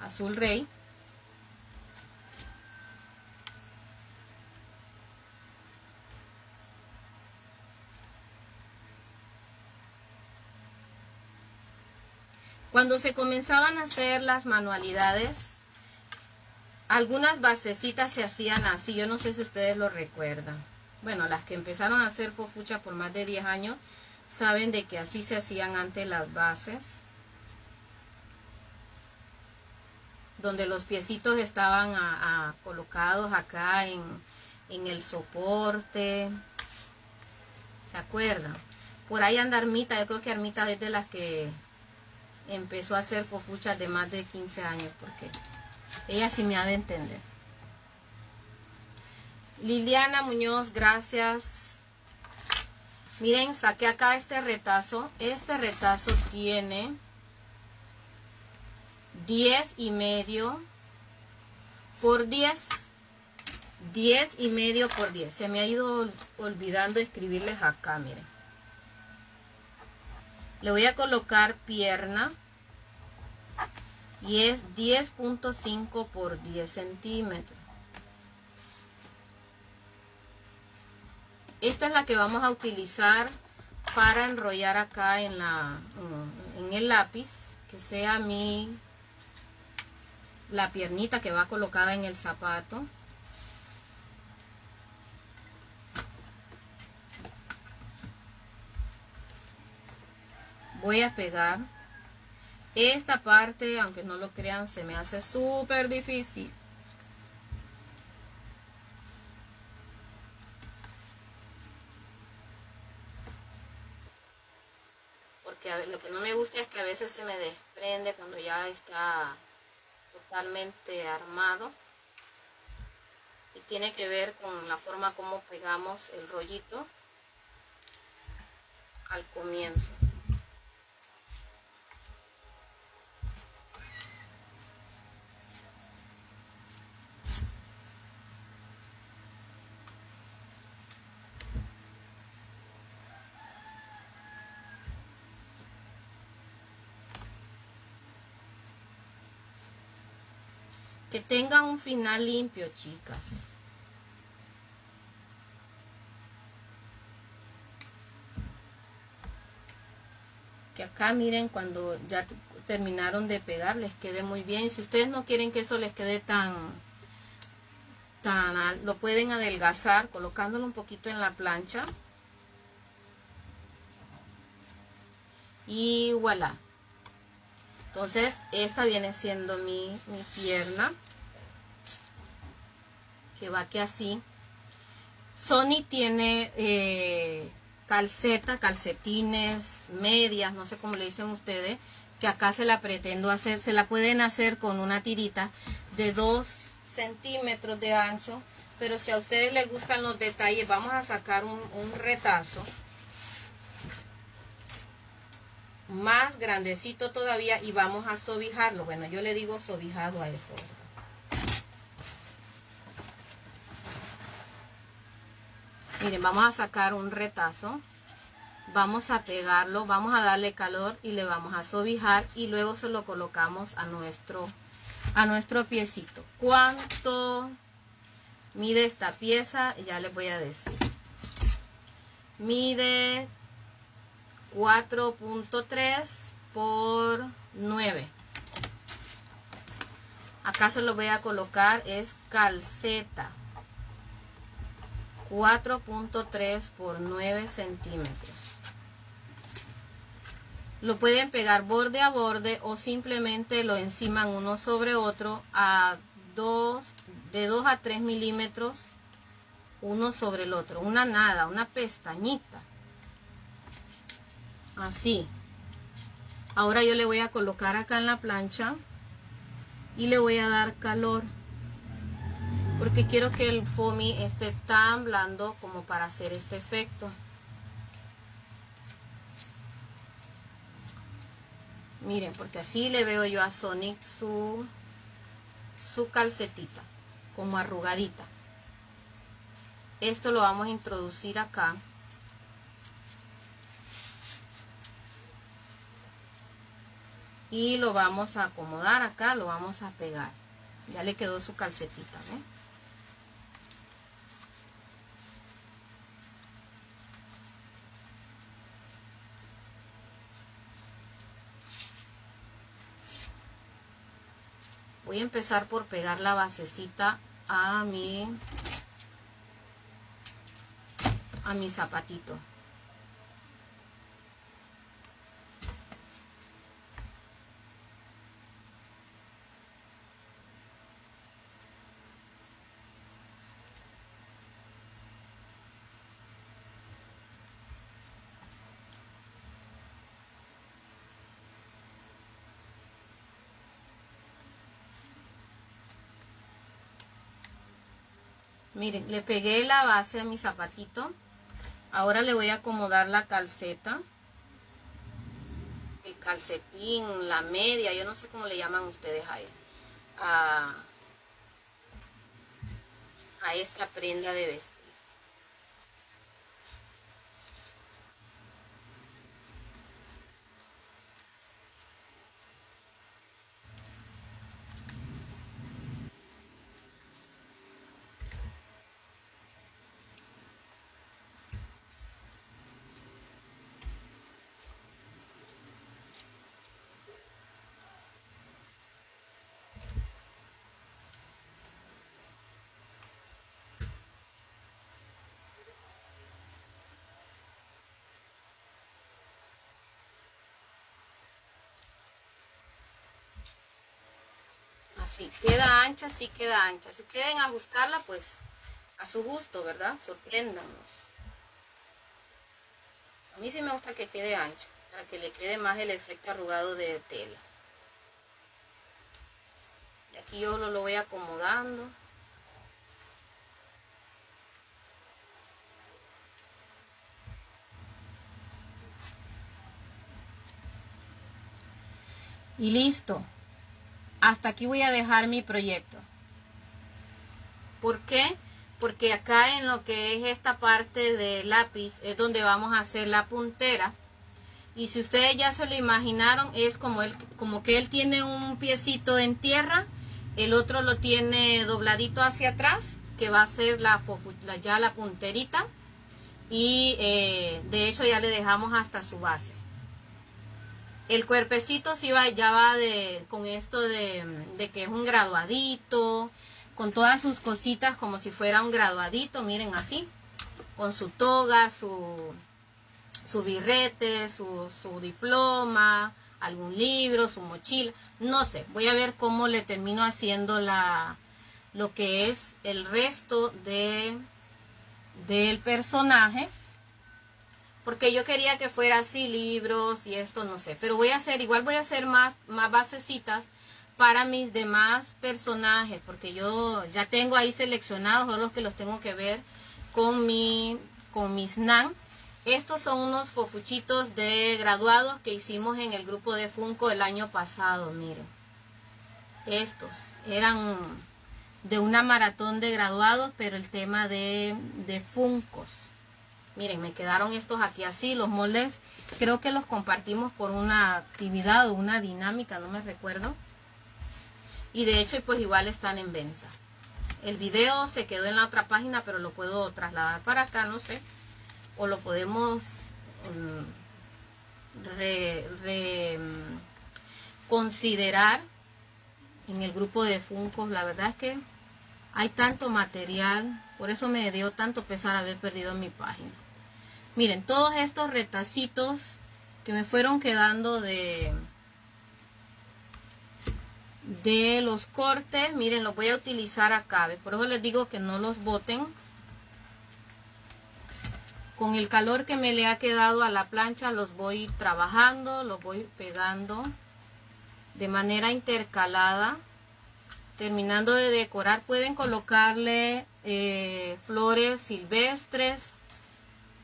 azul rey. Cuando se comenzaban a hacer las manualidades, algunas basecitas se hacían así. Yo no sé si ustedes lo recuerdan. Bueno, las que empezaron a hacer fofucha por más de 10 años saben de que así se hacían antes las bases. donde los piecitos estaban colocados acá en, el soporte. ¿Se acuerdan? Por ahí anda Armita, yo creo que Armita es de las que empezó a hacer fofuchas de más de 15 años, porque ella sí me ha de entender. Liliana Muñoz, gracias. Miren, saqué acá este retazo. Este retazo tiene 10 y medio por 10. 10 y medio por 10. Se me ha ido olvidando escribirles acá, miren. Le voy a colocar pierna. Y es 10.5 por 10 centímetros. Esta es la que vamos a utilizar para enrollar acá en, la, en el lápiz. Que sea mi la piernita que va colocada en el zapato. Voy a pegar. Esta parte, aunque no lo crean, se me hace súper difícil. Porque lo que no me gusta es que a veces se me desprende cuando ya está totalmente armado y tiene que ver con la forma como pegamos el rollito al comienzo Que tenga un final limpio, chicas. que acá miren cuando ya terminaron de pegar les quede muy bien. Si ustedes no quieren que eso les quede tan, tan lo pueden adelgazar colocándolo un poquito en la plancha. Y voilà. Entonces, esta viene siendo mi, mi pierna. Que va que así. Sony tiene eh, calceta, calcetines, medias, no sé cómo le dicen ustedes que acá se la pretendo hacer, se la pueden hacer con una tirita de 2 centímetros de ancho, pero si a ustedes les gustan los detalles, vamos a sacar un, retazo más grandecito todavía y vamos a sobijarlo. Bueno, yo le digo sobijado a eso. Miren, vamos a sacar un retazo vamos a pegarlo, vamos a darle calor y le vamos a sobijar y luego se lo colocamos a nuestro, a nuestro piecito. ¿Cuánto mide esta pieza? Ya les voy a decir. Mide 4.3 por 9. Acá se lo voy a colocar, es calceta. 4.3 por 9 centímetros. Lo pueden pegar borde a borde o simplemente lo enciman uno sobre otro a dos, de 2 a 3 milímetros uno sobre el otro. Una nada, una pestañita. Así. Ahora yo le voy a colocar acá en la plancha y le voy a dar calor porque quiero que el foamy esté tan blando como para hacer este efecto. Miren, porque así le veo yo a Sonic su, su calcetita, como arrugadita. Esto lo vamos a introducir acá. Y lo vamos a acomodar acá, lo vamos a pegar. Ya le quedó su calcetita, ¿ven? Voy a empezar por pegar la basecita a mi a mi zapatito Miren, le pegué la base a mi zapatito. Ahora le voy a acomodar la calceta. El calcetín, la media, yo no sé cómo le llaman ustedes a a esta prenda de vestir. Queda ancha, sí queda ancha. Si quieren ajustarla, pues a su gusto, ¿verdad? Sorpréndanos. A mí sí me gusta que quede ancha, para que le quede más el efecto arrugado de tela. Y aquí yo lo, lo voy acomodando. Y listo hasta aquí voy a dejar mi proyecto. ¿Por qué? Porque acá en lo que es esta parte del lápiz es donde vamos a hacer la puntera. Y si ustedes ya se lo imaginaron, es como, él, como que él tiene un piecito en tierra, el otro lo tiene dobladito hacia atrás, que va a ser la, ya la punterita. Y eh, de hecho ya le dejamos hasta su base. El cuerpecito sí va, ya va de, con esto de, de que es un graduadito, con todas sus cositas como si fuera un graduadito, miren así, con su toga, su, su birrete, su, su diploma, algún libro, su mochila, no sé, voy a ver cómo le termino haciendo la, lo que es el resto de, del personaje, porque yo quería que fuera así, libros y esto, no sé, pero voy a hacer, igual voy a hacer más, más basecitas para mis demás personajes, porque yo ya tengo ahí seleccionados todos los que los tengo que ver con mi, con mis NAN, estos son unos fofuchitos de graduados que hicimos en el grupo de Funko el año pasado, miren. Estos eran de una maratón de graduados, pero el tema de, de Funcos. Miren, me quedaron estos aquí así, los moldes. Creo que los compartimos por una actividad o una dinámica, no me recuerdo. Y de hecho, pues igual están en venta. El video se quedó en la otra página, pero lo puedo trasladar para acá, no sé o lo podemos mm, considerar en el grupo de Funcos. La verdad es que hay tanto material, por eso me dio tanto pesar haber perdido mi página. Miren, todos estos retacitos que me fueron quedando de de los cortes, miren, los voy a utilizar acá. Por eso les digo que no los boten con el calor que me le ha quedado a la plancha los voy trabajando, los voy pegando de manera intercalada. Terminando de decorar pueden colocarle eh, flores silvestres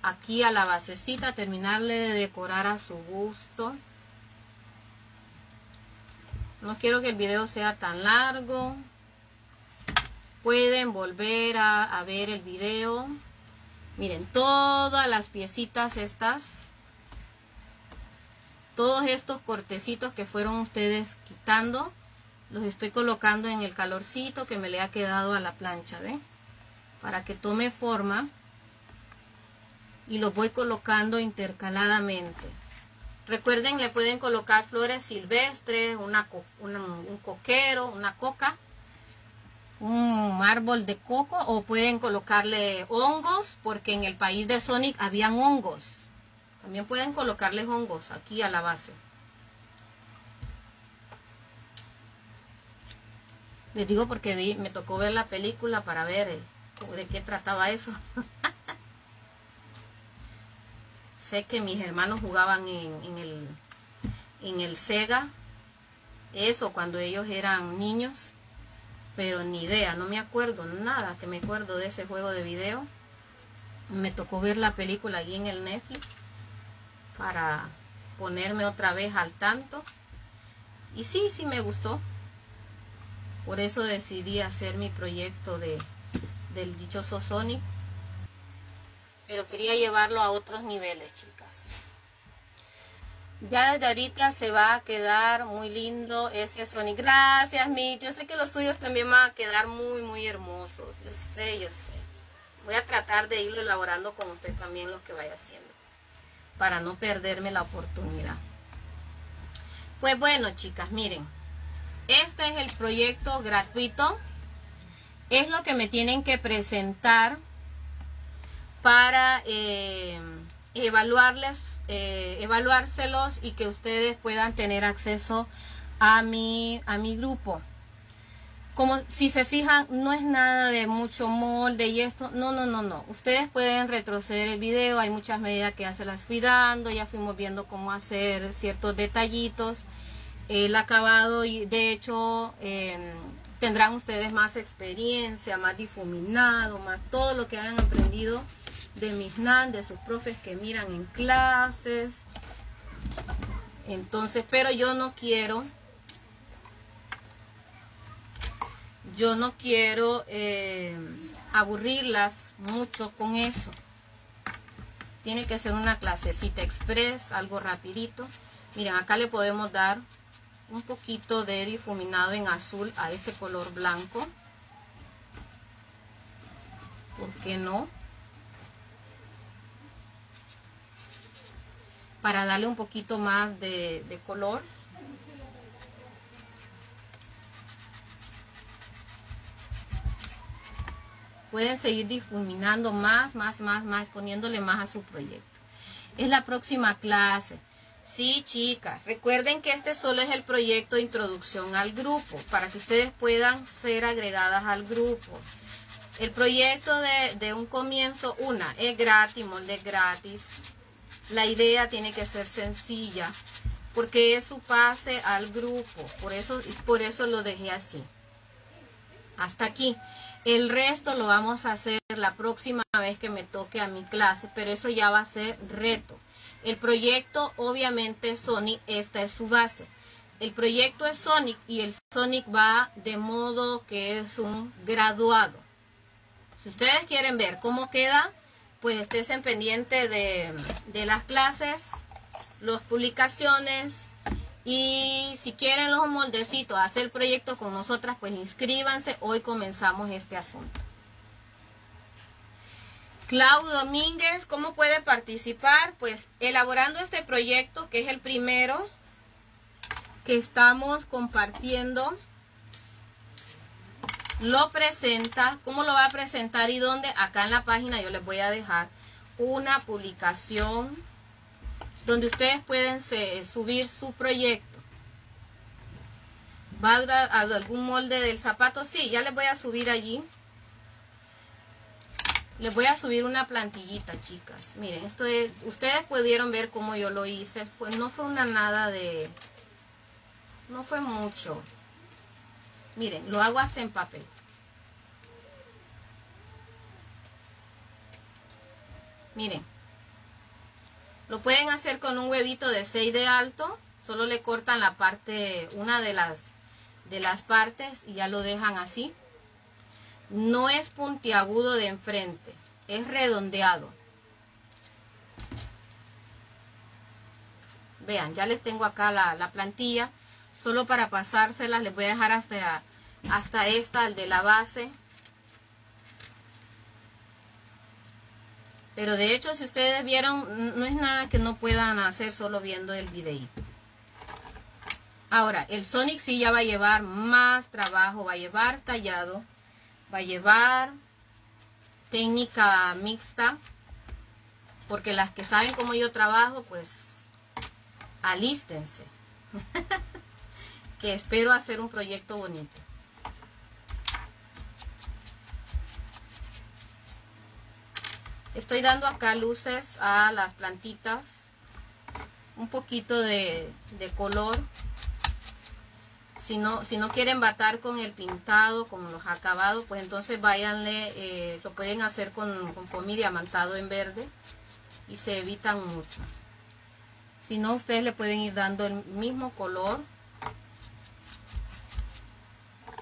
aquí a la basecita, terminarle de decorar a su gusto. No quiero que el video sea tan largo. Pueden volver a, ver el video Miren, todas las piecitas estas, todos estos cortecitos que fueron ustedes quitando, los estoy colocando en el calorcito que me le ha quedado a la plancha, ¿ven? Para que tome forma y los voy colocando intercaladamente. Recuerden, le pueden colocar flores silvestres, un coquero, una coca un árbol de coco o pueden colocarle hongos porque en el país de Sonic habían hongos. También pueden colocarles hongos aquí a la base. Les digo porque vi, me tocó ver la película para ver eh, de qué trataba eso. sé que mis hermanos jugaban en, el, en el Sega. Eso cuando ellos eran niños pero ni idea, no me acuerdo nada que me acuerdo de ese juego de video. Me tocó ver la película allí en el Netflix para ponerme otra vez al tanto. Y sí, sí me gustó. Por eso decidí hacer mi proyecto de, del dichoso Sonic. Pero quería llevarlo a otros niveles, chicos. Ya desde ahorita se va a quedar muy lindo ese Sony. Gracias, mi. Yo sé que los tuyos también van a quedar muy, muy hermosos. Yo sé, yo sé. Voy a tratar de irlo elaborando con usted también lo que vaya haciendo. Para no perderme la oportunidad. Pues bueno, chicas, miren. Este es el proyecto gratuito. Es lo que me tienen que presentar para eh, evaluarles eh, evaluárselos y que ustedes puedan tener acceso a mi, a mi grupo. Como si se fijan, no es nada de mucho molde y esto. No, no, no, no. Ustedes pueden retroceder el video. Hay muchas medidas que ya se las fui dando. Ya fuimos viendo cómo hacer ciertos detallitos. El acabado y de hecho em, tendrán ustedes más experiencia, más difuminado, más todo lo que hayan aprendido de mis NAN, de sus profes que miran en clases. Entonces, pero yo no quiero, yo no quiero eh, aburrirlas mucho con eso. Tiene que ser una clasecita express, algo rapidito. Miren, acá le podemos dar un poquito de difuminado en azul a ese color blanco. ¿Por qué no? Para darle un poquito más de, color. Pueden seguir difuminando más, más, más, más, poniéndole más a su proyecto. Es la próxima clase. Sí, chicas, recuerden que este solo es el proyecto de introducción al grupo, para que ustedes puedan ser agregadas al grupo. El proyecto de un comienzo, una, es gratis, molde gratis. La idea tiene que ser sencilla, porque es su pase al grupo. Por eso, por eso lo dejé así. Hasta aquí. El resto lo vamos a hacer la próxima vez que me toque a mi clase, pero eso ya va a ser reto. El proyecto, obviamente, Sonic, esta es su base. El proyecto es Sonic y el Sonic va de modo que es un graduado. Si ustedes quieren ver cómo queda, pues estén pendiente de, de las clases, las publicaciones y si quieren los moldecitos, hacer el proyecto con nosotras, pues inscríbanse. Hoy comenzamos este asunto. Clau Domínguez, ¿cómo puede participar? Pues elaborando este proyecto, que es el primero que estamos compartiendo, lo presenta. ¿Cómo lo va a presentar y dónde? Acá en la página yo les voy a dejar una publicación donde ustedes pueden subir su proyecto. ¿Va a algún molde del zapato? Sí, ya les voy a subir allí les voy a subir una plantillita, chicas. Miren, esto es, ustedes pudieron ver cómo yo lo hice. No fue una nada de, no fue mucho. Miren, lo hago hasta en papel. Miren, lo pueden hacer con un huevito de 6 de alto. Solo le cortan la parte, una de las, de las partes y ya lo dejan así no es puntiagudo de enfrente, es redondeado. Vean, ya les tengo acá la, plantilla. Solo para pasárselas les voy a dejar hasta, hasta esta, el de la base. Pero de hecho, si ustedes vieron, no es nada que no puedan hacer solo viendo el videito. Ahora, el Sonic sí ya va a llevar más trabajo, va a llevar tallado va a llevar técnica mixta, porque las que saben cómo yo trabajo, pues alístense, espero hacer un proyecto bonito. Estoy dando acá luces a las plantitas, un poquito de, color si no, si no quieren batar con el pintado, con los acabados, pues entonces váyanle, eh, lo pueden hacer con, con foamy diamantado en verde y se evitan mucho. Si no, ustedes le pueden ir dando el mismo color.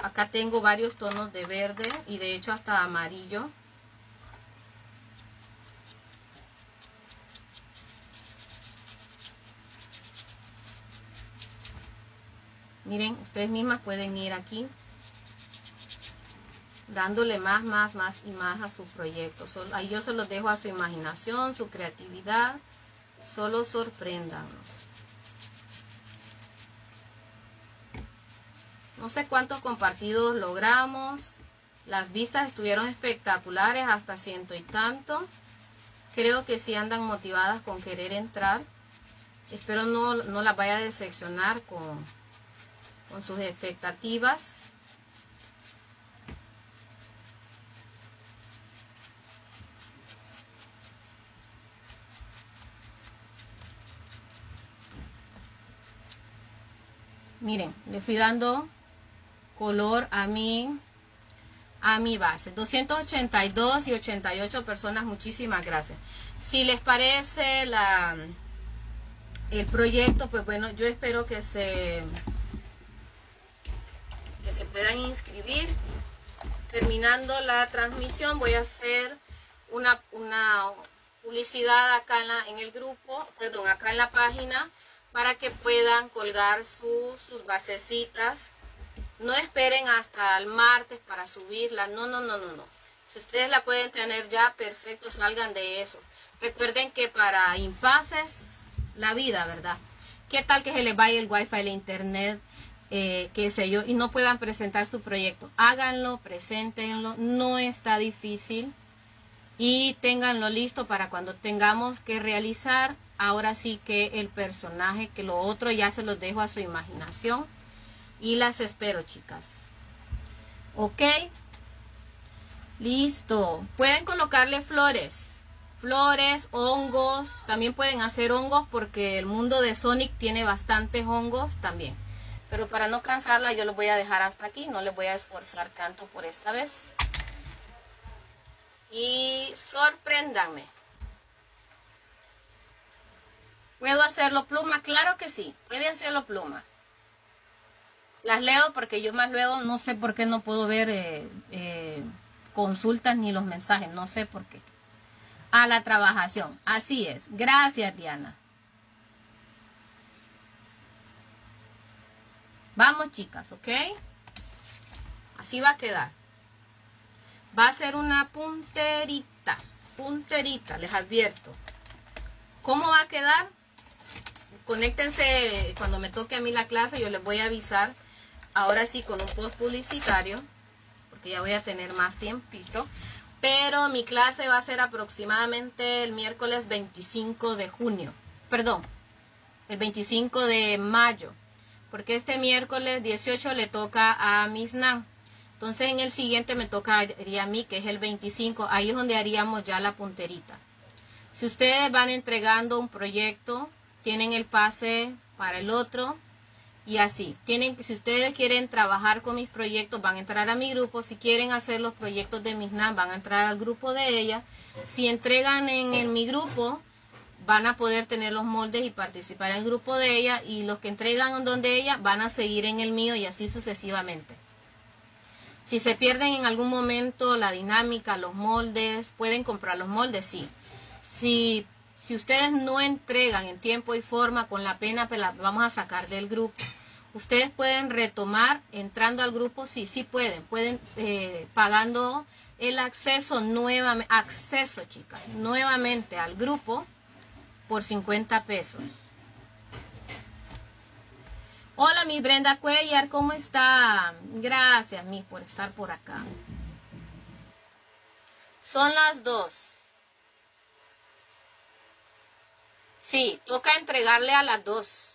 Acá tengo varios tonos de verde y de hecho hasta amarillo. Miren, ustedes mismas pueden ir aquí dándole más, más, más y más a su proyecto. ahí yo se los dejo a su imaginación, su creatividad. Solo sorpréndanos. No sé cuántos compartidos logramos. Las vistas estuvieron espectaculares, hasta ciento y tanto. Creo que sí andan motivadas con querer entrar. Espero no, no las vaya a decepcionar con, con sus expectativas. Miren, le fui dando color a mi, a mi base. 282 y 88 personas, muchísimas gracias. Si les parece la, el proyecto, pues bueno, yo espero que se se puedan inscribir. Terminando la transmisión voy a hacer una, una publicidad acá en, la, en el grupo, perdón, acá en la página para que puedan colgar sus basecitas. No esperen hasta el martes para subirla. No, no, no, no, no. Si ustedes la pueden tener ya, perfecto, salgan de eso. Recuerden que para impases la vida, ¿verdad? ¿Qué tal que se les vaya el wifi, el internet, eh, qué sé yo, y no puedan presentar su proyecto? Háganlo, preséntenlo, no está difícil y ténganlo listo para cuando tengamos que realizar. Ahora sí que el personaje, que lo otro ya se los dejo a su imaginación y las espero, chicas. ¿Ok? Listo. Pueden colocarle flores. Flores, hongos. También pueden hacer hongos porque el mundo de Sonic tiene bastantes hongos también. Pero para no cansarla yo lo voy a dejar hasta aquí. No les voy a esforzar tanto por esta vez. Y sorpréndanme. ¿Puedo hacerlo pluma? Claro que sí. Puede hacerlo pluma. Las leo porque yo más luego no sé por qué no puedo ver eh, eh, consultas ni los mensajes, no sé por qué. A la trabajación, así es. Gracias, Diana. Vamos, chicas, ¿ok? Así va a quedar. Va a ser una punterita, punterita, les advierto. ¿Cómo va a quedar? Conéctense cuando me toque a mí la clase, yo les voy a avisar ahora sí con un post publicitario, porque ya voy a tener más tiempito. Pero mi clase va a ser aproximadamente el miércoles 25 de junio. Perdón, el 25 de mayo. Porque este miércoles 18 le toca a Miss Nan. Entonces en el siguiente me tocaría a mí, que es el 25. Ahí es donde haríamos ya la punterita. Si ustedes van entregando un proyecto, tienen el pase para el otro y así. Tienen, si ustedes quieren trabajar con mis proyectos, van a entrar a mi grupo. Si quieren hacer los proyectos de mis NAM, van a entrar al grupo de ella. Si entregan en, mi grupo, van a poder tener los moldes y participar en el grupo de ella. Y los que entregan donde ella, van a seguir en el mío y así sucesivamente. Si se pierden en algún momento la dinámica, los moldes, pueden comprar los moldes, sí. Si si ustedes no entregan en tiempo y forma, con la pena pues la vamos a sacar del grupo. Ustedes pueden retomar entrando al grupo, sí, sí pueden, pueden eh, pagando el acceso nuevamente, acceso chicas, nuevamente al grupo por 50 pesos. Hola, mi Brenda Cuellar, ¿cómo está? Gracias, mi, por estar por acá. Son las dos. Sí, toca entregarle a las dos.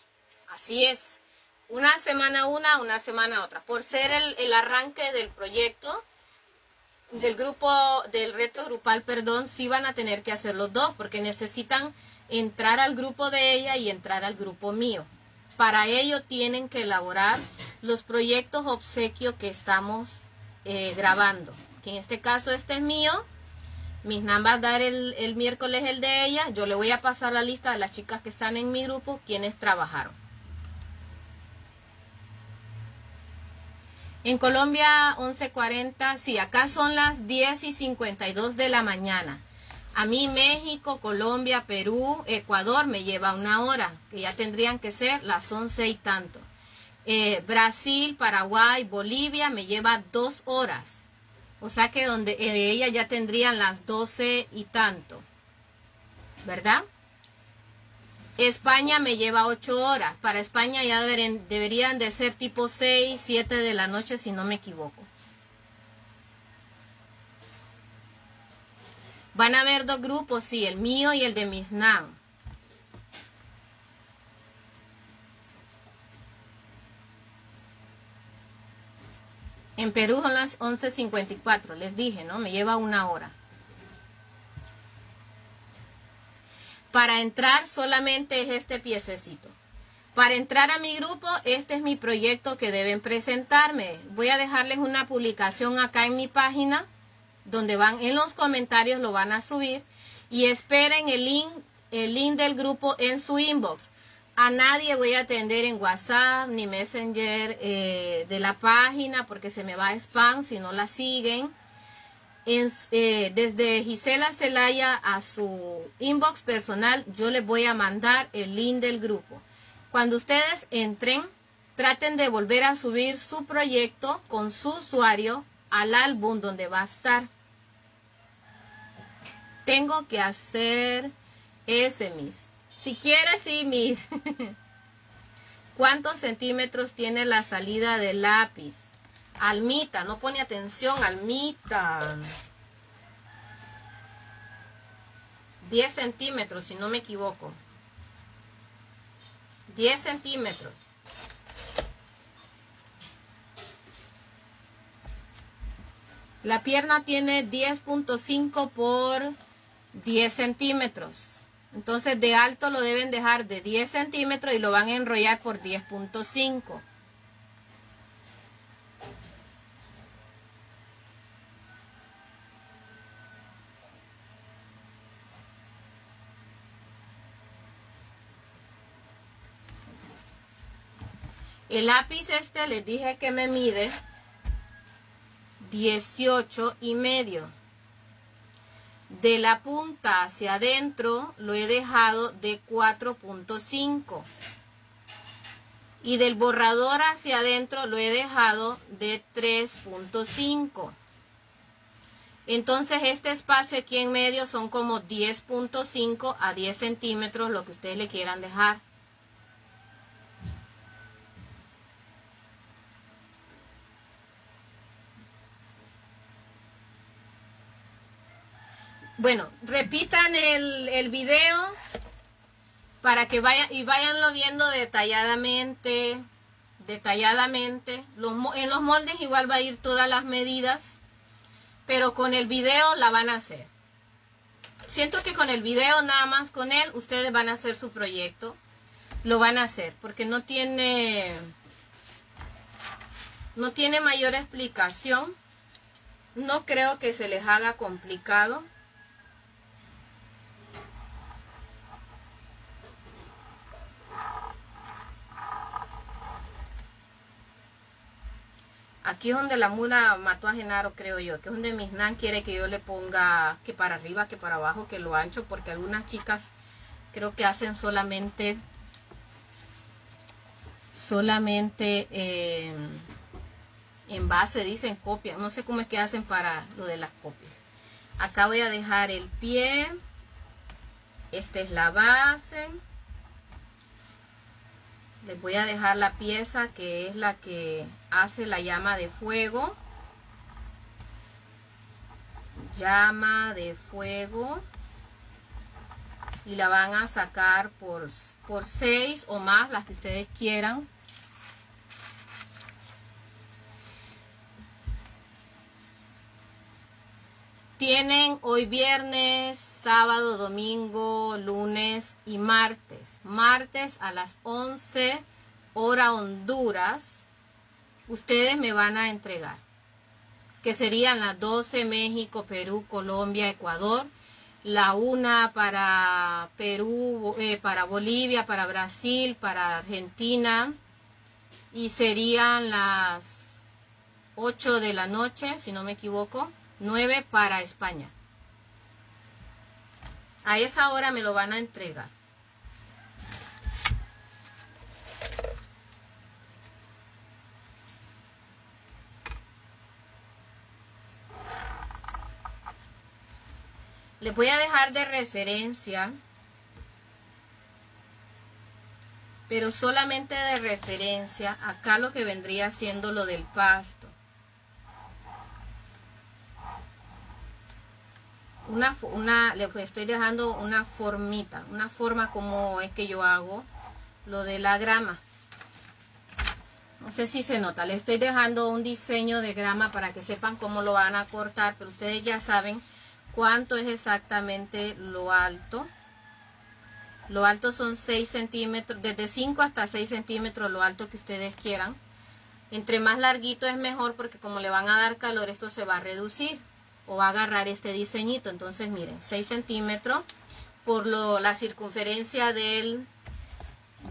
Así es. Una semana una, una semana otra. Por ser el, arranque del proyecto, del grupo, del reto grupal, perdón, sí van a tener que hacer los dos, porque necesitan entrar al grupo de ella y entrar al grupo mío. Para ello tienen que elaborar los proyectos obsequio que estamos eh, grabando. Que en este caso este es mío mis NAM a dar el, miércoles el de ella. Yo le voy a pasar la lista de las chicas que están en mi grupo, quienes trabajaron. En Colombia 11.40, sí, acá son las 10 y 52 de la mañana. A mí México, Colombia, Perú, Ecuador me lleva una hora, que ya tendrían que ser las 11 y tanto. Eh, Brasil, Paraguay, Bolivia me lleva dos horas. O sea que donde de ella ya tendrían las 12 y tanto. ¿Verdad? España me lleva 8 horas. Para España ya deberían de ser tipo 6, 7 de la noche si no me equivoco. Van a haber dos grupos, sí, el mío y el de mis NAM. En Perú son las 11.54, les dije, ¿no? Me lleva una hora. Para entrar solamente es este piececito. Para entrar a mi grupo, este es mi proyecto que deben presentarme. Voy a dejarles una publicación acá en mi página, donde van en los comentarios, lo van a subir. Y esperen el link, el link del grupo en su inbox. A nadie voy a atender en WhatsApp ni Messenger eh, de la página porque se me va spam si no la siguen. Eh, desde Gisela Celaya a su inbox personal, yo les voy a mandar el link del grupo. Cuando ustedes entren, traten de volver a subir su proyecto con su usuario al álbum donde va a estar. Tengo que hacer ese mis Si quieres, sí, mis. ¿Cuántos centímetros tiene la salida del lápiz? Almita, no pone atención, Almita. 10 centímetros, si no me equivoco. 10 centímetros. La pierna tiene 10.5 por 10 centímetros. Entonces de alto lo deben dejar de 10 centímetros y lo van a enrollar por 10.5. El lápiz este les dije que me mide 18 y medio. De la punta hacia adentro lo he dejado de 4.5. Y del borrador hacia adentro lo he dejado de 3.5. Entonces este espacio aquí en medio son como 10.5 a 10 centímetros lo que ustedes le quieran dejar. Bueno, repitan el, el video para que vayan y vayanlo viendo detalladamente, detalladamente. En los moldes igual va a ir todas las medidas, pero con el video la van a hacer. Siento que con el video, nada más con él, ustedes van a hacer su proyecto. Lo van a hacer, porque no tiene, no tiene mayor explicación. No creo que se les haga complicado. Aquí es donde la mula mató a Genaro, creo yo. Que es donde Misnan quiere que yo le ponga que para arriba, que para abajo, que lo ancho. Porque algunas chicas creo que hacen solamente... Solamente eh, en base, dicen copia. No sé cómo es que hacen para lo de las copias. Acá voy a dejar el pie. Esta es la base les voy a dejar la pieza que es la que hace la llama de fuego. Llama de fuego. Y la van a sacar por, por 6 o más las que ustedes quieran. Tienen hoy viernes sábado, domingo, lunes y martes. Martes a las 11 hora Honduras, ustedes me van a entregar. Que serían las 12 México, Perú, Colombia, Ecuador. La una para Perú, eh, para Bolivia, para Brasil, para Argentina. Y serían las 8 de la noche, si no me equivoco. 9 para España. A esa hora me lo van a entregar. Les voy a dejar de referencia, pero solamente de referencia, acá lo que vendría siendo lo del pasto. una, una, le estoy dejando una formita, una forma como es que yo hago lo de la grama. No sé si se nota, le estoy dejando un diseño de grama para que sepan cómo lo van a cortar, pero ustedes ya saben cuánto es exactamente lo alto. Lo alto son 6 centímetros, desde 5 hasta 6 centímetros, lo alto que ustedes quieran. Entre más larguito es mejor porque como le van a dar calor, esto se va a reducir o va a agarrar este diseñito. Entonces, miren, 6 centímetros por lo, la circunferencia del,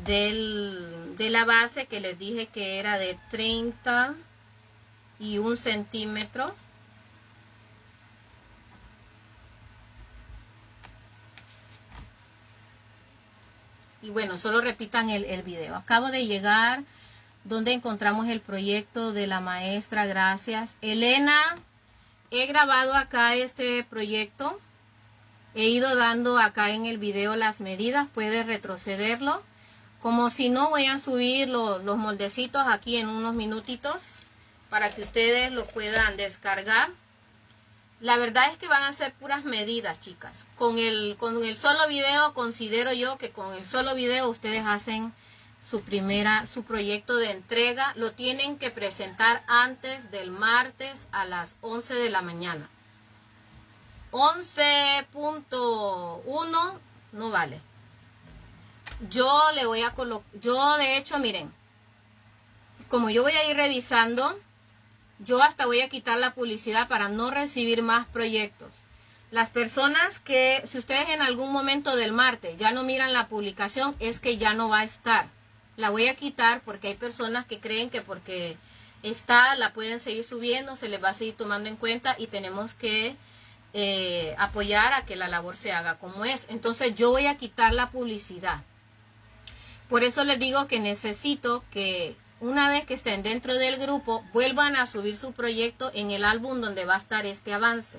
del, de la base que les dije que era de 30 y Y bueno, solo repitan el, el video. Acabo de llegar donde encontramos el proyecto de la maestra, gracias. Elena he grabado acá este proyecto. He ido dando acá en el video las medidas, puede retrocederlo. Como si no, voy a subir los moldecitos aquí en unos minutitos para que ustedes lo puedan descargar. La verdad es que van a ser puras medidas, chicas. Con el, con el solo video, considero yo que con el solo video ustedes hacen su primera, su proyecto de entrega. Lo tienen que presentar antes del martes a las 11 de la mañana. 11.1 no vale. Yo le voy a colocar, yo de hecho, miren, como yo voy a ir revisando, yo hasta voy a quitar la publicidad para no recibir más proyectos. Las personas que, si ustedes en algún momento del martes ya no miran la publicación, es que ya no va a estar. La voy a quitar porque hay personas que creen que porque está, la pueden seguir subiendo, se les va a seguir tomando en cuenta y tenemos que eh, apoyar a que la labor se haga como es. Entonces yo voy a quitar la publicidad. Por eso les digo que necesito que una vez que estén dentro del grupo, vuelvan a subir su proyecto en el álbum donde va a estar este avance,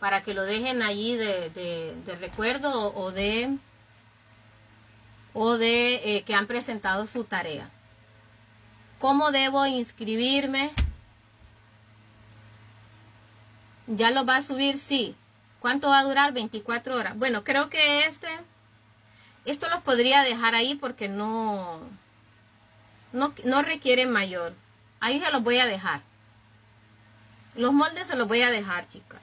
para que lo dejen allí de, recuerdo o de, o de eh, que han presentado su tarea. ¿Cómo debo inscribirme? ¿Ya lo va a subir? Sí. ¿Cuánto va a durar? 24 horas. Bueno, creo que este, esto los podría dejar ahí porque no, no, no requiere mayor. Ahí se los voy a dejar. Los moldes se los voy a dejar, chicas.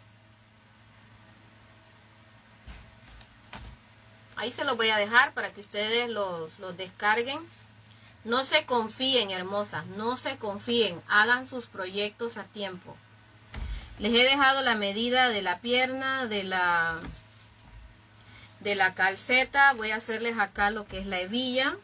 Ahí se los voy a dejar para que ustedes los, los descarguen. No se confíen, hermosas, no se confíen. Hagan sus proyectos a tiempo. Les he dejado la medida de la pierna, de la, de la calceta. Voy a hacerles acá lo que es la hebilla.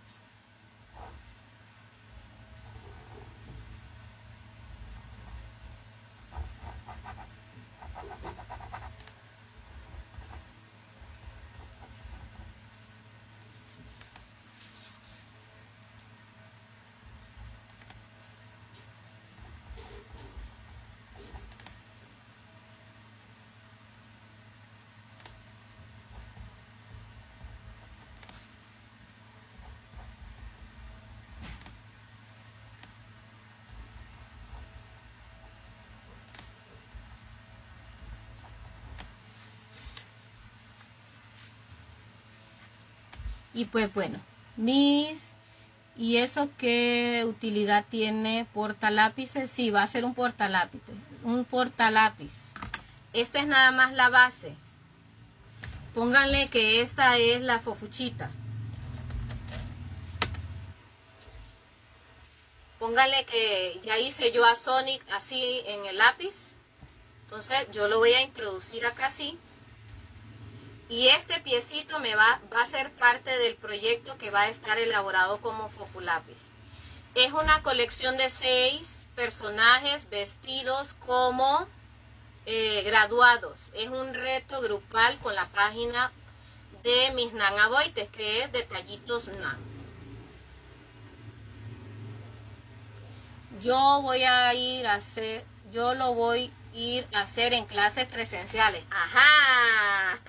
Y pues bueno, mis... ¿Y eso qué utilidad tiene portalápices? Sí, va a ser un portalápiz. Un portalápiz. Esto es nada más la base. Pónganle que esta es la fofuchita. Pónganle que ya hice yo a Sonic así en el lápiz. Entonces yo lo voy a introducir acá así. Y este piecito me va, va a ser parte del proyecto que va a estar elaborado como Fofulapis. Es una colección de seis personajes vestidos como eh, graduados. Es un reto grupal con la página de mis Nanaboites, que es Detallitos Nan. Yo voy a ir a hacer, yo lo voy ir a hacer en clases presenciales. Ajá.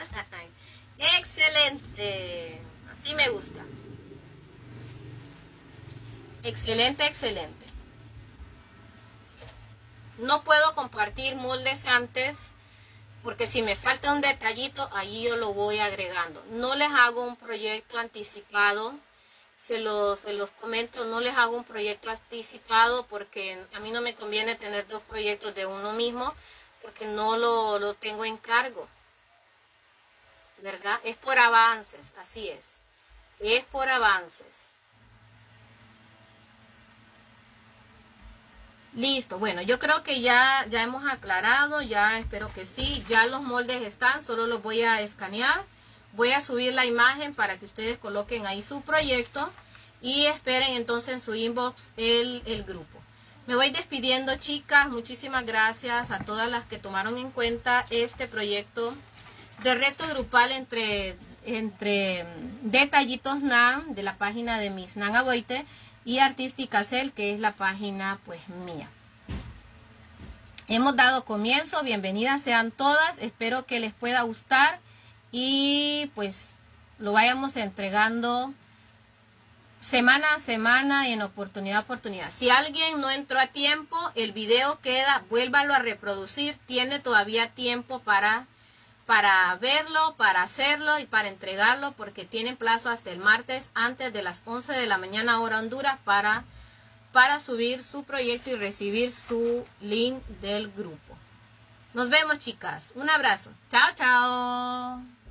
Excelente. Así me gusta. Excelente, excelente. No puedo compartir moldes antes porque si me falta un detallito, allí yo lo voy agregando. No les hago un proyecto anticipado se los, se los comento, no les hago un proyecto anticipado porque a mí no me conviene tener dos proyectos de uno mismo porque no lo, lo tengo en cargo. ¿Verdad? Es por avances, así es. Es por avances. Listo, bueno, yo creo que ya, ya hemos aclarado, ya espero que sí, ya los moldes están, solo los voy a escanear Voy a subir la imagen para que ustedes coloquen ahí su proyecto y esperen entonces en su inbox el, grupo. Me voy despidiendo chicas, muchísimas gracias a todas las que tomaron en cuenta este proyecto de reto grupal entre, entre Detallitos NAM de la página de Miss Nan Aboite y Artística Cel que es la página pues mía. Hemos dado comienzo, bienvenidas sean todas, espero que les pueda gustar y pues lo vayamos entregando semana a semana y en oportunidad a oportunidad. Si alguien no entró a tiempo, el video queda, vuélvalo a reproducir, tiene todavía tiempo para para verlo, para hacerlo y para entregarlo porque tienen plazo hasta el martes antes de las 11 de la mañana hora Honduras para para subir su proyecto y recibir su link del grupo. Nos vemos chicas. Un abrazo. Chao, chao.